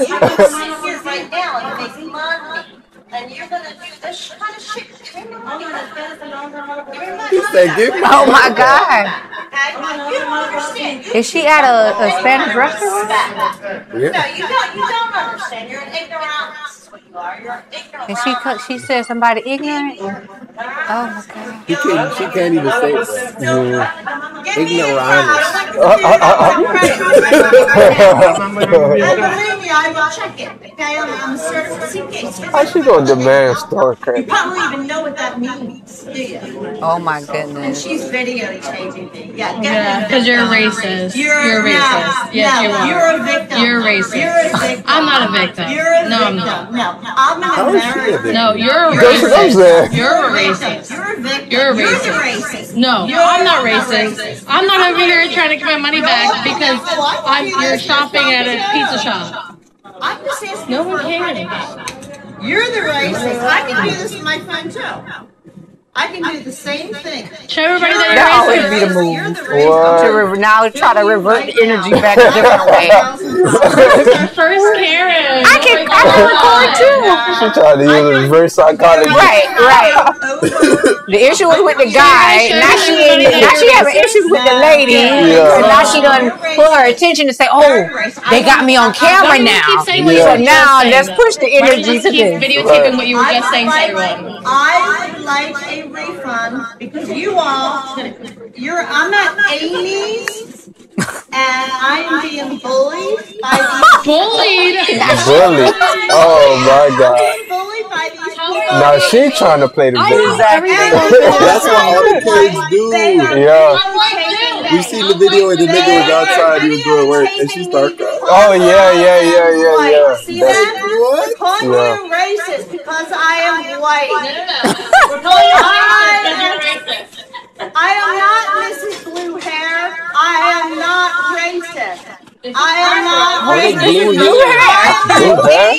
you can sit here right now and make money. And you're gonna do this kind of shit. Give me money. Give me money. He said, "Give me." Oh my God. Okay? You don't understand. You Is she at a, a Spanish restaurant? No, you don't. You don't understand. You're an ignoramus. Is what You are. You're ignorant. And she co- she said somebody ignorant. Oh my God. He can't, she can't even say that. Yeah. Give me a ignoramus. And believe me, I will check it. Okay, I'm, I'm a certificate. How she gonna demand store You credit? probably even know what that means, do you? Oh my And goodness. she's videotaping me. Yeah, get Yeah, me because you're victim. racist. You're, You're, no, racist. yes, no, you are. You're a victim. You're racist. You're a victim. I'm not a victim. You're a no, victim. I'm not. No, I'm an How is she a American. No, you're a That's racist. You're a racist. You're a victim. You're a You're the racist. racist. No, You're I'm not not racist. racist. I'm not over here trying to get my money back because I'm, you're shopping at a pizza shop. I'm just asking No for one a credit. cares. You're the racist. I can do this with my phone too. I can do the same thing. Show everybody that That you're always be the move. You're the racist. What? To re- now try to revert the energy back a different way. First Karen. I oh can I can record too. She tried to use reverse psychology. Right, right. The issue was with the guy. Now she ain't, now she having issues with the lady. Yeah. And now she done put her attention to say, oh, they got me on camera Why do now. keep saying what Yeah. you So were just now saying, let's though? push the Why don't energy you to just keep this. videotaping what you were just saying to everyone? I would like a refund because you all, you're, I'm at Amy's and I am being bullied by these. Bullied. Bully. Oh my I'm god. bullied by these people. Now she trying to play the I victim. Exactly. That's what all the kids do. Yeah. We seen the video and the nigga was outside, he was doing work, and she started crying. Oh yeah, yeah, yeah, yeah, yeah. See That- that? What? Calling Yeah. you racist because I am white. We're calling you racist because you're racist. I am not Mrs. Blue Hair. I am not racist. I am not it's racist. blue hair. Blue hair?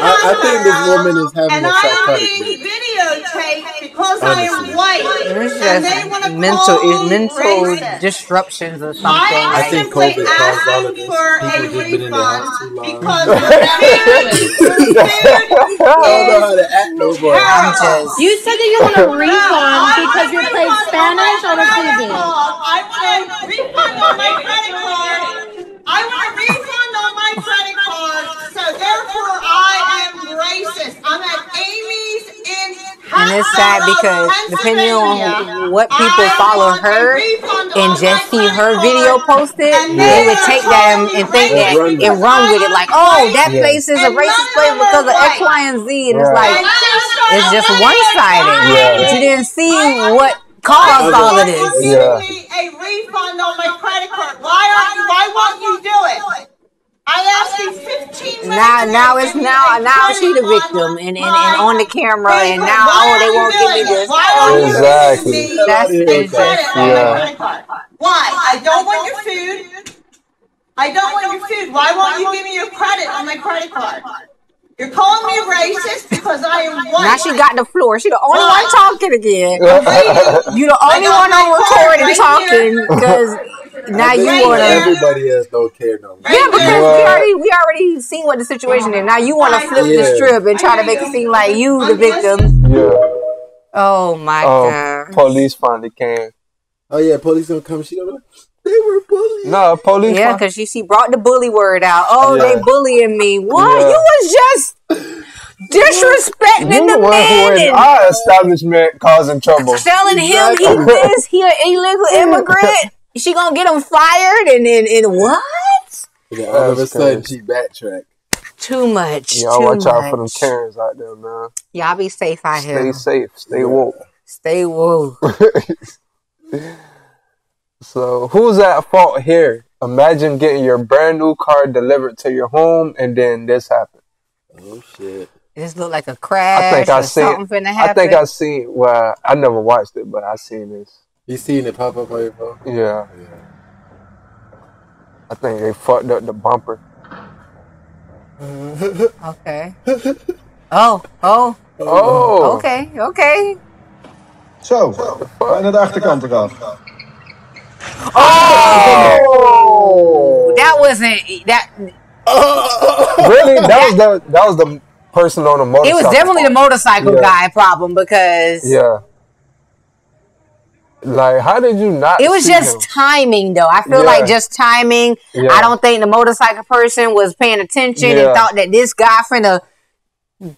I, I think this woman is having and a I am psychotic being videotaped because I am Honestly. white. There's and they want to mental call is mental racist. disruptions or I something. am I think COVID caused all of this. for People a just been in their house too long. because the food, the I don't know how to act no more. Just You said that you want a refund because you played Spanish on a TV. I want a refund on my credit card. I want a refund on my credit card. So therefore, I am racist. I'm at Amy's in and it's sad because depending on what people follow her and just see her video posted, they would take that and, and think that and run with it like, oh, that Yeah. place is a racist place because of X, Y, and Z, and it's like it's just one sided. Yeah. But you didn't see what caused all of this. Yeah. me a refund on my credit card. Why aren't you, why won't you do it? I asked you 15 minutes Now, ago now it's now, now she the victim and, and, and on the camera, and now card. oh they won't give me this. Why are you Exactly. giving me That's a interesting. credit on my Yeah. credit card? Why? I don't want your food. I don't want your food. Why won't you give me your credit on my credit card? You're calling me racist because I am white. Now she got the floor. She the only one talking again. You the only got one on my record and right talking because now I you think wanna. Everybody has no care no more. Yeah, because we already we already seen what the situation is. Now you want to flip the Yeah. strip and try to make it seem like you the victim. Yeah. Oh my Oh, god. police finally came. Oh yeah, police gonna come. She gonna be like, they were bullies. No, police. Yeah, because she she brought the bully word out. Oh, Yeah. they bullying me. What? Yeah. You was just disrespecting you the the who man in our establishment causing trouble. telling him he Exactly. this, he an illegal immigrant. She gonna get him fired and and, and what? And then all of a sudden she backtrack. Too much. Y'all too watch out for them. Karens out there, man. Y'all be safe out Stay here. safe. Stay woke. Stay woke. So who's at fault here? Imagine getting your brand new car delivered to your home and then this happened. Oh shit. This look like a crash. I think I or seen. something finna I think I seen. Well, I never watched it, but I seen this. You seen it pop up on your phone? Yeah, Yeah. I think they fucked up the bumper. Okay. Oh, oh, Oh, okay, okay. Zo, bijna de achterkant eraf. Oh, That wasn't that. Oh. really? That was the that was the person on the motorcycle. It was definitely the motorcycle Yeah. guy problem because Yeah. Like, how did you not? it was see just him? timing, though. I feel Yeah. like just timing. Yeah. I don't think the motorcycle person was paying attention Yeah. and thought that this guy finna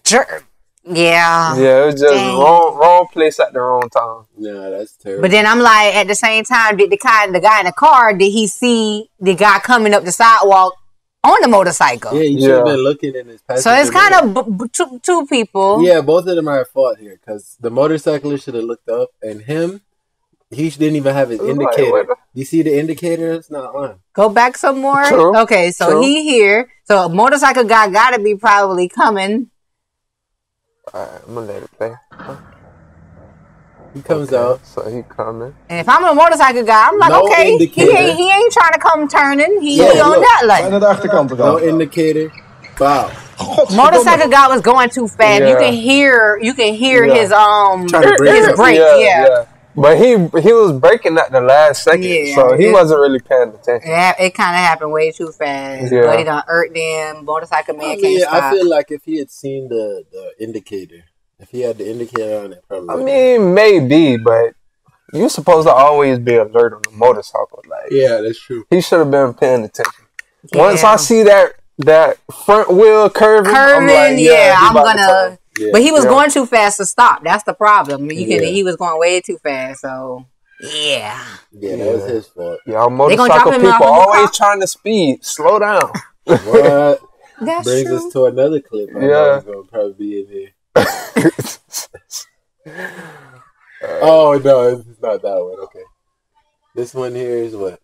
jerk. Yeah. Yeah, it was just Dang. wrong, wrong place at the wrong time. Yeah, that's terrible. But then I'm like, at the same time, did the guy, the guy in the car, did he see the guy coming up the sidewalk on the motorcycle? yeah, you should have Yeah. been looking in his passenger So it's kind of b- b- two, two people. Yeah, both of them are at fault here because the motorcyclist should have looked up, and him, he didn't even have his indicator. what You see the indicator? It's not on. Go back some more. True. Okay, so True. he here. So a motorcycle guy got to be probably coming. All right, I'm gonna let it play. He comes Okay, out. so he coming. And if I'm a motorcycle guy, I'm like, No okay, he ain't he ain't trying to come turning. He, Yeah, he on look. that lane. Bijna de achterkant No indicator. Wow. Motorcycle guy was going too fast. You can hear you can hear Yeah. his um Trying to brake his brake. Yeah, But he he was breaking at the last second, Yeah, so he it- wasn't really paying attention. Yeah, it kind of happened way too fast. Yeah. But he done hurt them. Motorcycle man I, can't mean, stop. I feel like if he had seen the, the indicator, if he had the indicator on it, probably. I would've- mean, maybe, but you're supposed to always be alert on the motorcycle. Like yeah, that's true. he should have been paying attention. Yeah. Once I see that that front wheel curving, I'm like, yeah, he I'm about to gonna. Turn. Yeah. But he was Yeah. going too fast to stop. That's the problem. You can. Yeah. He was going way too fast. So yeah. yeah, that was his fault. Y'all They gonna motorcycle drop him off people always trying to speed. Slow down. What That's brings true. us to another clip? I Yeah. gonna probably be in here. Oh no, it's it's not that one. Okay, this one here is what?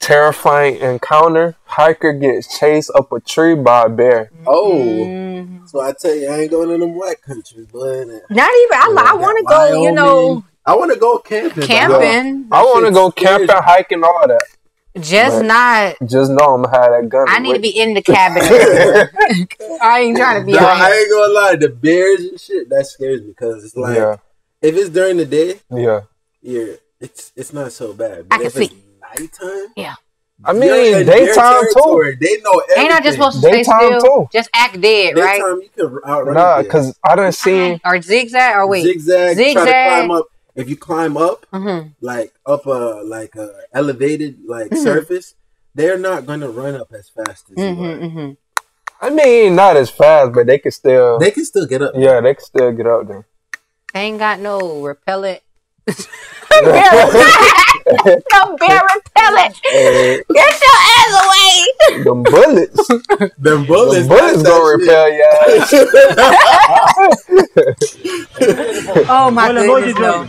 Terrifying encounter. Hiker gets chased up a tree by a bear. Oh, Mhm. so I tell you, I ain't going in them white countries, but Not even. I, I want to go. You know, I want to go camping. camping. I want to go scares camping, hiking, all that. Just Right. not. Just know I'm gonna have that gun. I need to be in the cabin. I ain't trying to be No, I ain't gonna lie. The bears and shit that scares me because it's like yeah, if it's during the day, yeah. yeah, it's it's not so bad. I But can if it's see. Nighttime, I you're mean, in their daytime too. They know everything. Ain't I just supposed to stay Daytime still? too. Just act dead, right? Daytime, you can outrun Nah, cause I done seen. Or zigzag? Or wait. zigzag, try to Zigzag. climb up. If you climb up, Mm-hmm. like up a like a elevated like surface, they're not gonna run up as fast as Mm-hmm, are. mm-hmm. I mean, not as fast, but they can still. They can still get up. yeah, they can still get out there. They ain't got no repellent. bear repellent. no bear repellent. Get your ass away. Them bullets, them bullets, them bullets that's gonna repel y'all. Oh my goodness, no.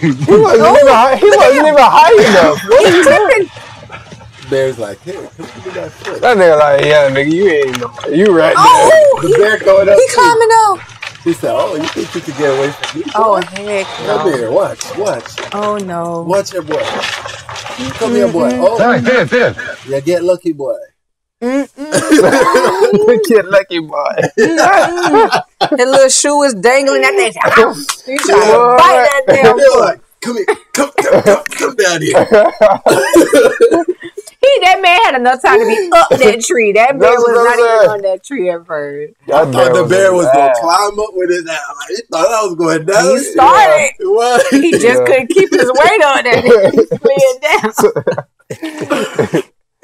He wasn't even high, he wasn't even high enough. What He tripping. Bear's like, hey, come give me that. That nigga like, yeah, nigga, you ain't no, you right Oh, The bear going up. he too. climbing up. He said, "Oh, you think you could get away from me? Oh heck Come no. here, watch, watch, Oh no. watch your boy. Come here, boy. Oh, Daar, dit, dit. yeah, get lucky, boy. there. Kid lucky boy. That little shoe is dangling at that. You trying to bite that damn They're like, come here, come, come, come, come down here. He that man had enough time to be up that tree. That bear That's was not I'm even on that tree at first. I thought the bear was gonna climb up with his ass. Like, he thought I was going down. He started. What? He just Yeah. couldn't keep his weight on there. He slid down.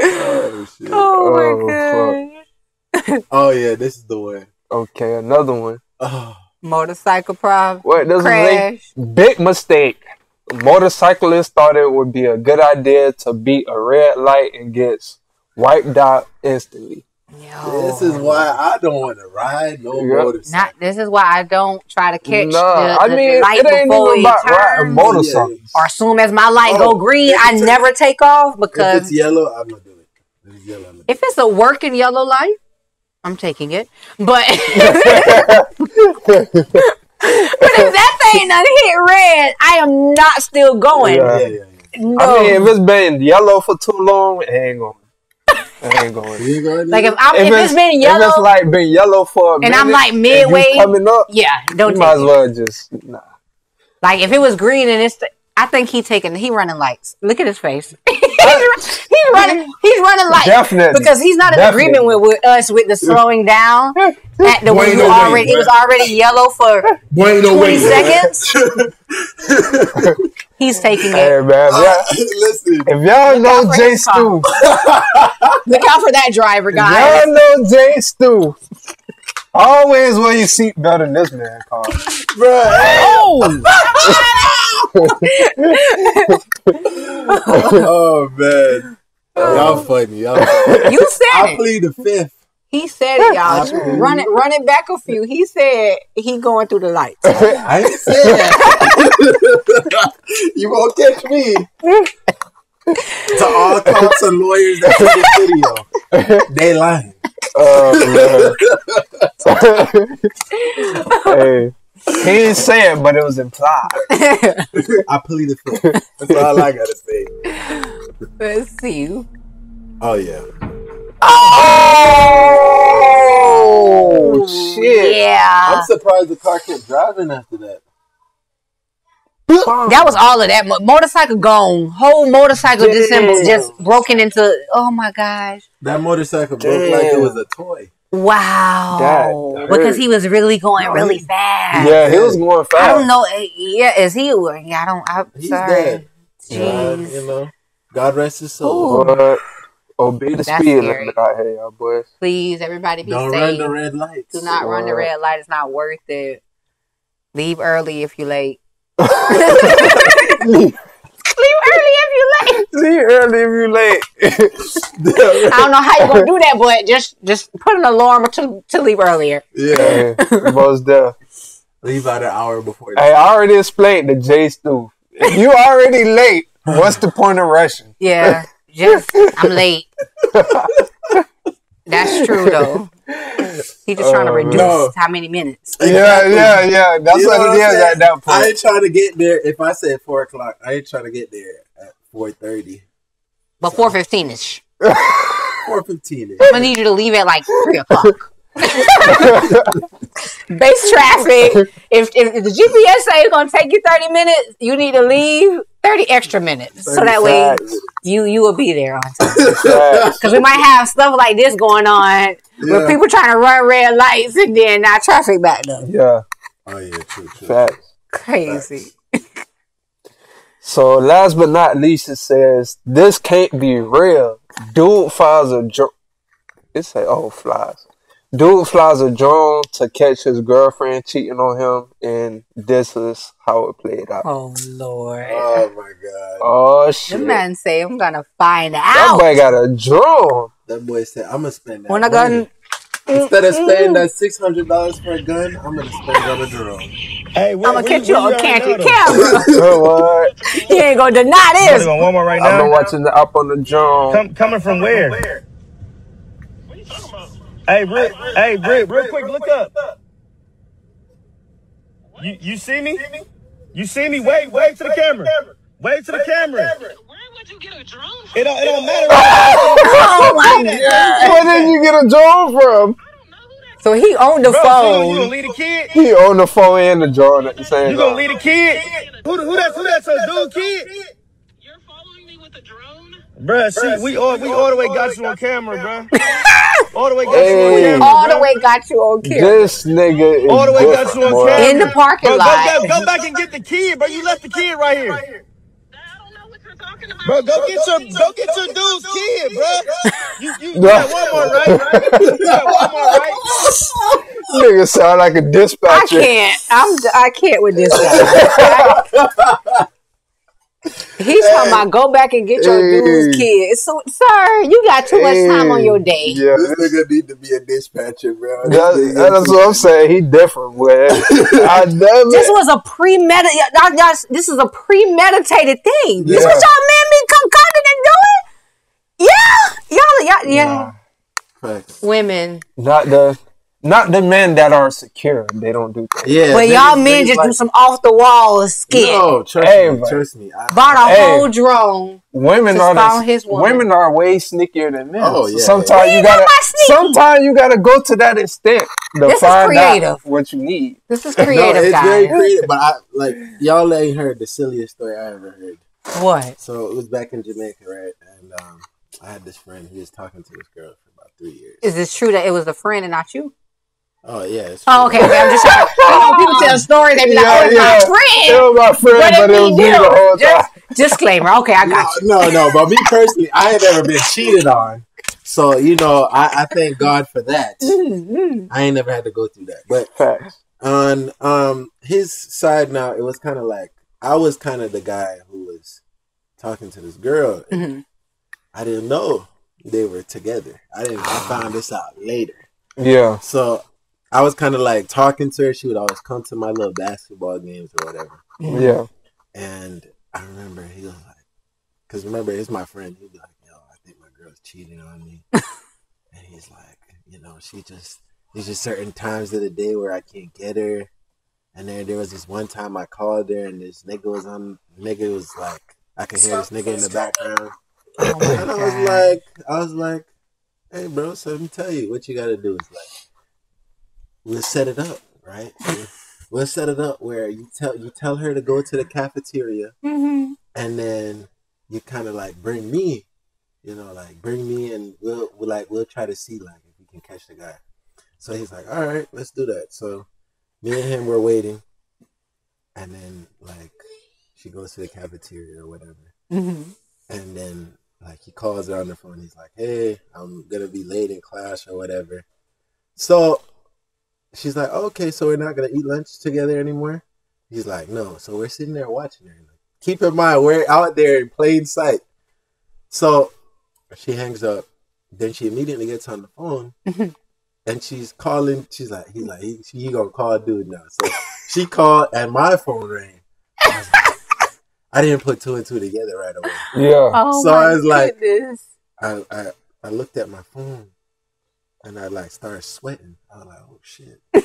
oh, shit. Oh Oh, my god. oh yeah, this is the one. Okay, another one. Oh, Motorcycle problem. What? This Crash. a big mistake. Motorcyclist thought it would be a good idea to beat a red light and gets wiped out instantly. Yo. This is why I don't want to ride no Yeah. motorcycle. Not. This is why I don't try to catch Nah, the, I the mean, light it ain't before even it about riding turns. motorcycles. Or as soon as my light Oh, go green, if I never take off because If it's yellow, I'm gonna do it. If it's yellow, I'm gonna if it's a working yellow light, I'm taking it. But but if that thing done hit red, I am not still going. Yeah. Yeah, yeah, yeah. No. I mean, if it's been yellow for too long, it ain't going. It ain't going. You ain't going like if? I'm if, it's been if yellow, it's like been yellow for a And I'm, like, midway- coming up, yeah, don't you take might as it. well just nah. Like if it was green and it's, I think he taking he running lights. Look at his face. he's, he's running. Mm-hmm. He's running lights Definitely. because he's not in Definitely. agreement with, with us with the slowing down. At the way ain't you no way, it was already yellow for Boy, ain't no 20 way. seconds. He's taking Hey it. man, if y'all, Listen, if y'all know Jay his. Stu, Look out for that driver, if guys. y'all know JStew, always wear your seatbelt in this man car. bro. oh man, oh, y'all oh. funny. Y'all funny. You said I it. plead the fifth. He said it, y'all. Run it, run it back a few. He said he going through the lights. I ain't saying that. you won't catch me. to all cops and lawyers that see this video, they lying. Oh man. hey, he didn't say it, but it was implied. I plead the fifth. That's all I gotta say. Let's see. Oh yeah. Oh shit! Yeah. I'm surprised the car kept driving after that. That was all of that. Motorcycle gone. Whole motorcycle disassembled, Damn. just broken into. Oh my gosh! That motorcycle broke like it was a toy. Wow. That because he was really going really he- fast. Yeah, he was going fast. I don't know. eh, Yeah, is he? Yeah, I don't. I'm He's sorry. dead. Jeez. God, you know, God rest his soul. But obey the That's speed limit out here, y'all boys. Please, everybody, be Don't safe. run the red lights. Do not run the red light. It's not worth it. Leave early if you're late. Leave Leave early if you're late. leave early if you late. I don't know how you're gonna do that, but just just put an alarm to to leave earlier. yeah. Hey, most deaf. Leave out an hour before. Hey, I already explained to JStew. You already late, what's the point of rushing? Yeah, just I'm late. That's true though. He just trying to Oh, reduce no. how many minutes. Yeah, yeah, yeah. That's You what what it I'm is saying? at that point. I point. ain't trying to get there. If I said four o'clock, I ain't trying to get there at four thirty. But four fifteen ish. Four fifteen. ish. I'm gonna need you to leave at like three o'clock. Base traffic. If, if if the GPS say it's gonna take you thirty minutes, you need to leave thirty extra minutes, so that way you you will be there on time. Because we might have stuff like this going on where Yeah. people trying to run red lights and then not traffic back up. Yeah, Oh yeah, true, true. facts. Crazy. So last but not least, it says this can't be real. Dude flies a drone. It say oh flies. Dude flies a drone to catch his girlfriend cheating on him, and this is how it played out. Oh Lord. Oh my god. Oh shit. The man say I'm gonna find out. that boy got a drone. That boy said, "I'm gonna spend that When I money. got instead of spending that six hundred dollars for a gun, I'm gonna spend it on a drone." Hey, where, I'm gonna catch you on where country at now, though? camera. what? you ain't gonna deny You this. on Walmart right now. I've been watching the up on the drone. Come, coming from where? Hey, Rick. Hey, Rick. Real quick, look up. You, you see me? You see me? Wave, wave to the camera. Wave to the camera. Where would you get a drone from? It don't, it don't matter. Oh my god. Where did you get a drone from? So he owned the Bro, so you gonna phone. lead a kid? He owned the phone and the drone at the same You gonna time. lead a kid? Who, who that? Who that's a dude kid? You're following me with a drone? Bruh, see, we all we all the way got you on camera, bruh. All the way got you on camera. All the way got you on camera. This nigga is All the way got you on camera. In the parking Bro, lot. Go, go, go back and get the kid, bro. You left the kid right here. I don't know what you're talking about. Bro, go get your go get your dude's kid, bro. You you, you at Walmart, right? You at Walmart, right? Nigga sound like a I dispatcher. I can't. I'm. I can't with this guy. He's talking about go back and get your Hey. dude's kids. So, sir, you got too much time on your day. Yeah, This nigga need to be a dispatcher, bro. This that, nigga that's what I'm saying. He different, man. I damn This was a premeditated. Y'all, y'all, this is a premeditated thing. This Yeah. what y'all men be concocting and doing? Yeah, y'all, y'all, yeah. Facts. Women, Not the not the men that are secure. They don't do that. Yeah, but they- y'all men just like- do some off the wall skit. No, trust Hey, me, trust me. I, Bought a Hey. whole drone. Women To are spawn the, his woman. women are way sneakier than men. Oh, So yeah. sometimes We you gotta sometimes you gotta go to that extent to This is find creative. out what you need. This is creative. no, creative, it's very creative. But I like y'all ain't heard the silliest story I ever heard. What? So it was back in Jamaica, right? And um, I had this friend. He was talking to this girl for about three years. Is this true that it was a friend and not you? Oh yeah. Oh, okay. okay I'm just trying. You people tell stories. They be like, Yeah, "Oh, it's yeah. my It was my friend, But but it it was be me the them. whole Just- Disclaimer. Okay, I got you. No, no, no. But me personally, I had never been cheated on. So you know, I, I thank God for that. Mm-hmm. I ain't never had to go through that. But Facts. on um his side now, it was kind of like I was kind of the guy who was talking to this girl. and Mhm. I didn't know they were together. I didn't. I found this out later. Yeah. So I was kind of like talking to her. She would always come to my little basketball games or whatever. Yeah. And I remember he was like, because remember, he's my friend. He'd be like, yo, I think my girl's cheating on me. and he's like, you know, she just, there's just certain times of the day where I can't get her. And then there was this one time I called her and this nigga was on, nigga was like, I could hear this nigga in the background. Oh And I was like, I was like, hey, bro, so let me tell you, what you got to do is like, we'll set it up, right? We'll, we'll set it up where you tell you tell her to go to the cafeteria, Mhm. and then you kind of like bring me, you know, like bring me, and we'll, we'll like we'll try to see like if we can catch the guy. So he's like, all right, let's do that. So me and him were waiting, and then like she goes to the cafeteria or whatever. Mhm. And then like he calls her on the phone. He's like, "Hey, I'm gonna be late in class or whatever." So she's like, "Okay, so we're not gonna eat lunch together anymore." He's like, "No." So we're sitting there watching her. Keep in mind, we're out there in plain sight. So she hangs up. Then she immediately gets on the phone, and she's calling. She's like, "He's like, he, he gonna call dude now." So she called, and my phone rang. I like, I didn't put two and two together right away. Yeah. Oh So my I was like- goodness. I, I I looked at my phone and I like started sweating. I was like, oh shit. I'm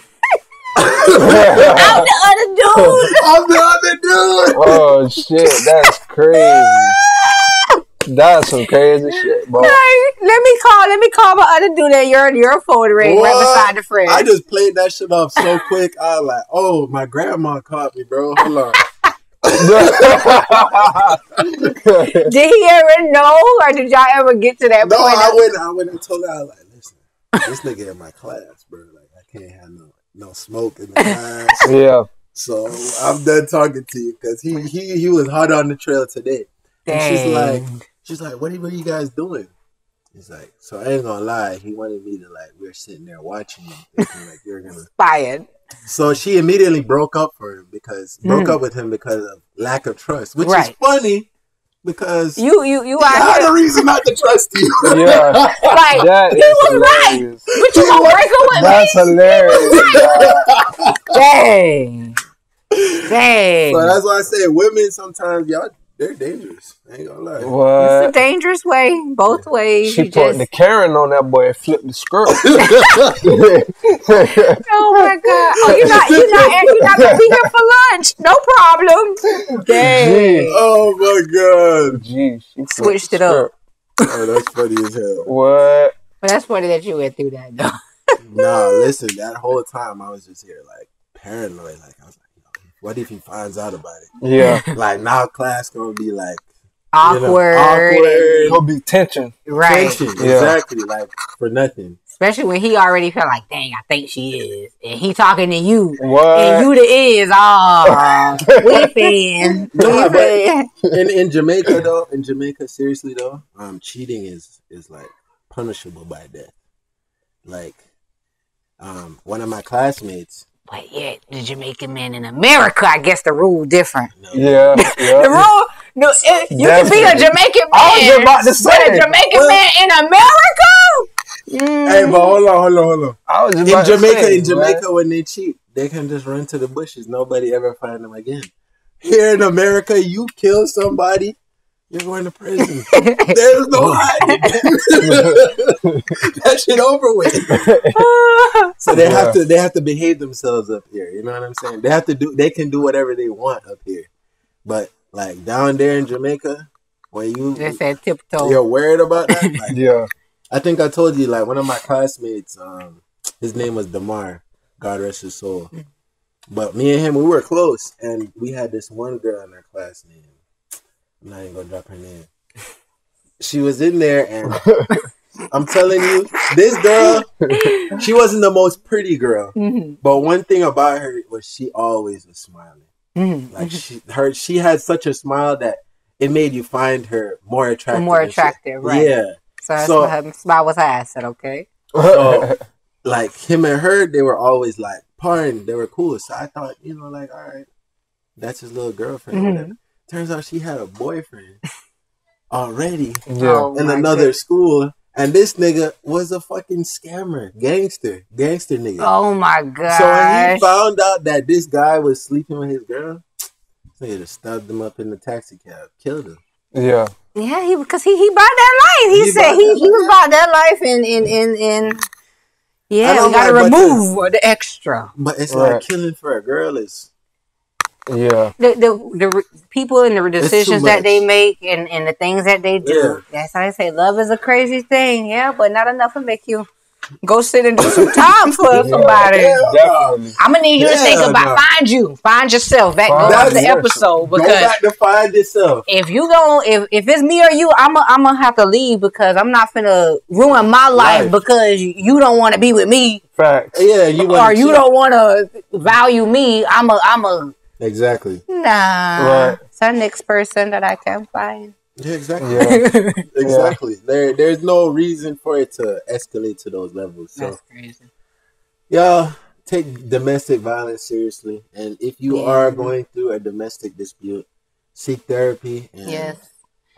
the other dude. I'm the other dude. Oh shit, that's crazy. That's some crazy shit, bro. Hey, let me call. Let me call my other dude. That your your phone ring right beside the fridge. I just played that shit off so quick. I was like, oh, my grandma caught me, bro. Hold on. did he ever know, or did y'all ever get to that No, point? I went. I went and told her. I was like, listen, this nigga in my class, bro. Like, I can't have no no smoke in the class. yeah. So I'm done talking to you because he he he was hot on the trail today. And she's like, she's like, what are, what are you guys doing? He's like, so I ain't gonna lie. He wanted me to like, we're sitting there watching you, thinking like you're gonna. Fired. So she immediately broke up for him because broke Mhm. up with him because of lack of trust, which Right. is funny because You you you he had a reason not to trust you. Yeah. like That he is was right, hilarious. but you gonna break up with That's hilarious. Dang. Dang. so that's why I say women sometimes y'all they're dangerous. I ain't gonna lie. It's a dangerous way, both ways. She you put just, the Karen on that boy and flipped the script. oh my god! Oh, you're not, you're not, you're not gonna be here for lunch. No problem. Dang. Oh my god. Gee, she Switched it up. Oh, that's funny as hell. What? But that's funny that you went through that though. Nah, listen, that whole time I was just here like paranoid. Like I was like, you know, what if he finds out about it? Yeah. Like now class gonna be like Awkward. awkward. Gonna be tension. Right. tension. Yeah. Exactly. Like for nothing. Especially when he already felt like, dang, I think she is. And he talking to you. And you the is. Oh, we fan. We Nah, but- In in Jamaica though, in Jamaica, seriously though, um cheating is is like punishable by death. Like um one of my classmates But yeah, the Jamaican man in America, I guess the rule different. you know, Yeah. The rule, No, it, you can be a Jamaican man. I was just about to say, but say. a Jamaican Well- man in America. Mm. Hey, but hold on, hold on, hold on. I was just In Jamaica, say, in Jamaica, when they cheat, they can just run to the bushes. Nobody ever find them again. Here in America, you kill somebody, you're going to prison. There's no hiding. that shit over with. So they have to they have to behave themselves up here. You know what I'm saying? They have to do they can do whatever they want up here. But like down there in Jamaica, when you They said tiptoe. you're worried about that, like, yeah. I think I told you like one of my classmates, um, his name was Damar, God rest his soul. But me and him, we were close, and we had this one girl in our class named. I'm not even gonna drop her name. She was in there, and I'm telling you, this girl, she wasn't the most pretty girl, Mhm. but one thing about her was she always was smiling. Mhm. Like she, her, she had such a smile that it made you find her more attractive. More and shit. attractive, right? Yeah. So, that's So- her smile was her asset, okay? So, like him and her, they were always like partying. They were cool. So I thought, you know, like, all right, that's his little girlfriend. or Mhm. whatever. Turns out she had a boyfriend already Yeah. Oh, in my another goodness. school. And this nigga was a fucking scammer, gangster, gangster nigga. Oh my god! so when he found out that this guy was sleeping with his girl, he just stabbed him up in the taxi cab, killed him. Yeah. yeah, he because he, he bought that life. He, He said he, that he was life. about that life and in in in yeah, we gotta like, but remove the extra. But it's Right. like killing for a girl is Yeah. The, the the people and the decisions that they make and, and the things that they do. Yeah. That's how I say love is a crazy thing. Yeah, but not enough to make you go sit and do some time for somebody. Definitely. I'm gonna need you to think about no. find you, find yourself. Back Find go off the yourself. episode go because back to find yourself. if you gon' if if it's me or you, I'm i I'm gonna have to leave because I'm not finna ruin my life Life. because you don't want to be with me Facts. Yeah, you or wanna you don't want to value me. I'm a I'm a exactly. nah. Right. It's the next person that I can find. Yeah, exactly. Yeah. Exactly. There, there's no reason for it to escalate to those levels. So, That's crazy. y'all take domestic violence seriously, and if you Yeah. are going through a domestic dispute, seek therapy. And Yes.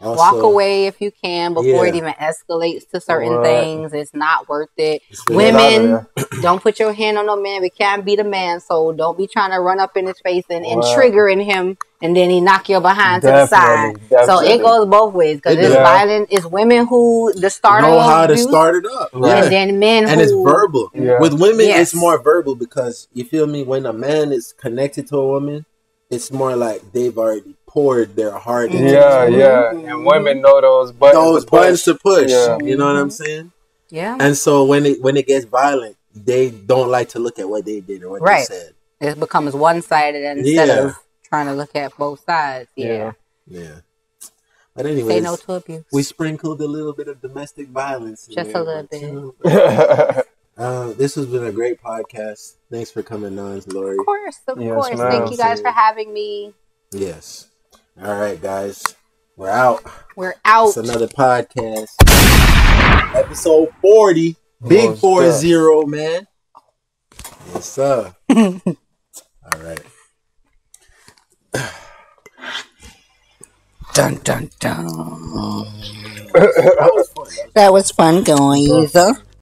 Also, Walk away if you can before it even escalates to certain Right. things. It's not worth it. Just get it out of Women, don't put your hand on no man. We can't beat a man, so don't be trying to run up in his face and, and Right. triggering him, and then he knock your behind to the side. Definitely. So it goes both ways because It it's does. violent. It's women who the starter know of how to abuse, start it up. Right. And then men and who it's verbal. Yeah. With women, Yes. it's more verbal because you feel me. When a man is connected to a woman, it's more like they've already poured their heart into Yeah, this woman. yeah. And women know those buttons. those to push. buttons to push. Yeah. You know what I'm saying? Yeah, And so when it when it gets violent, they don't like to look at what they did or what Right. they said. it becomes one sided instead Yeah. of trying to look at both sides. Yeah, Yeah. Yeah. But anyway, no to abuse. we sprinkled a little bit of domestic violence. in Just a little bit. you know, uh, this has been a great podcast. Thanks for coming on, Lori. Of course, of Yes, course. ma'am. Thank you guys for having me. Yes. All right, guys. We're out. We're out. It's another podcast. Episode 40. Big Most four zero, man. What's up? All right. Dun dun dun. That was fun. That was fun, guys.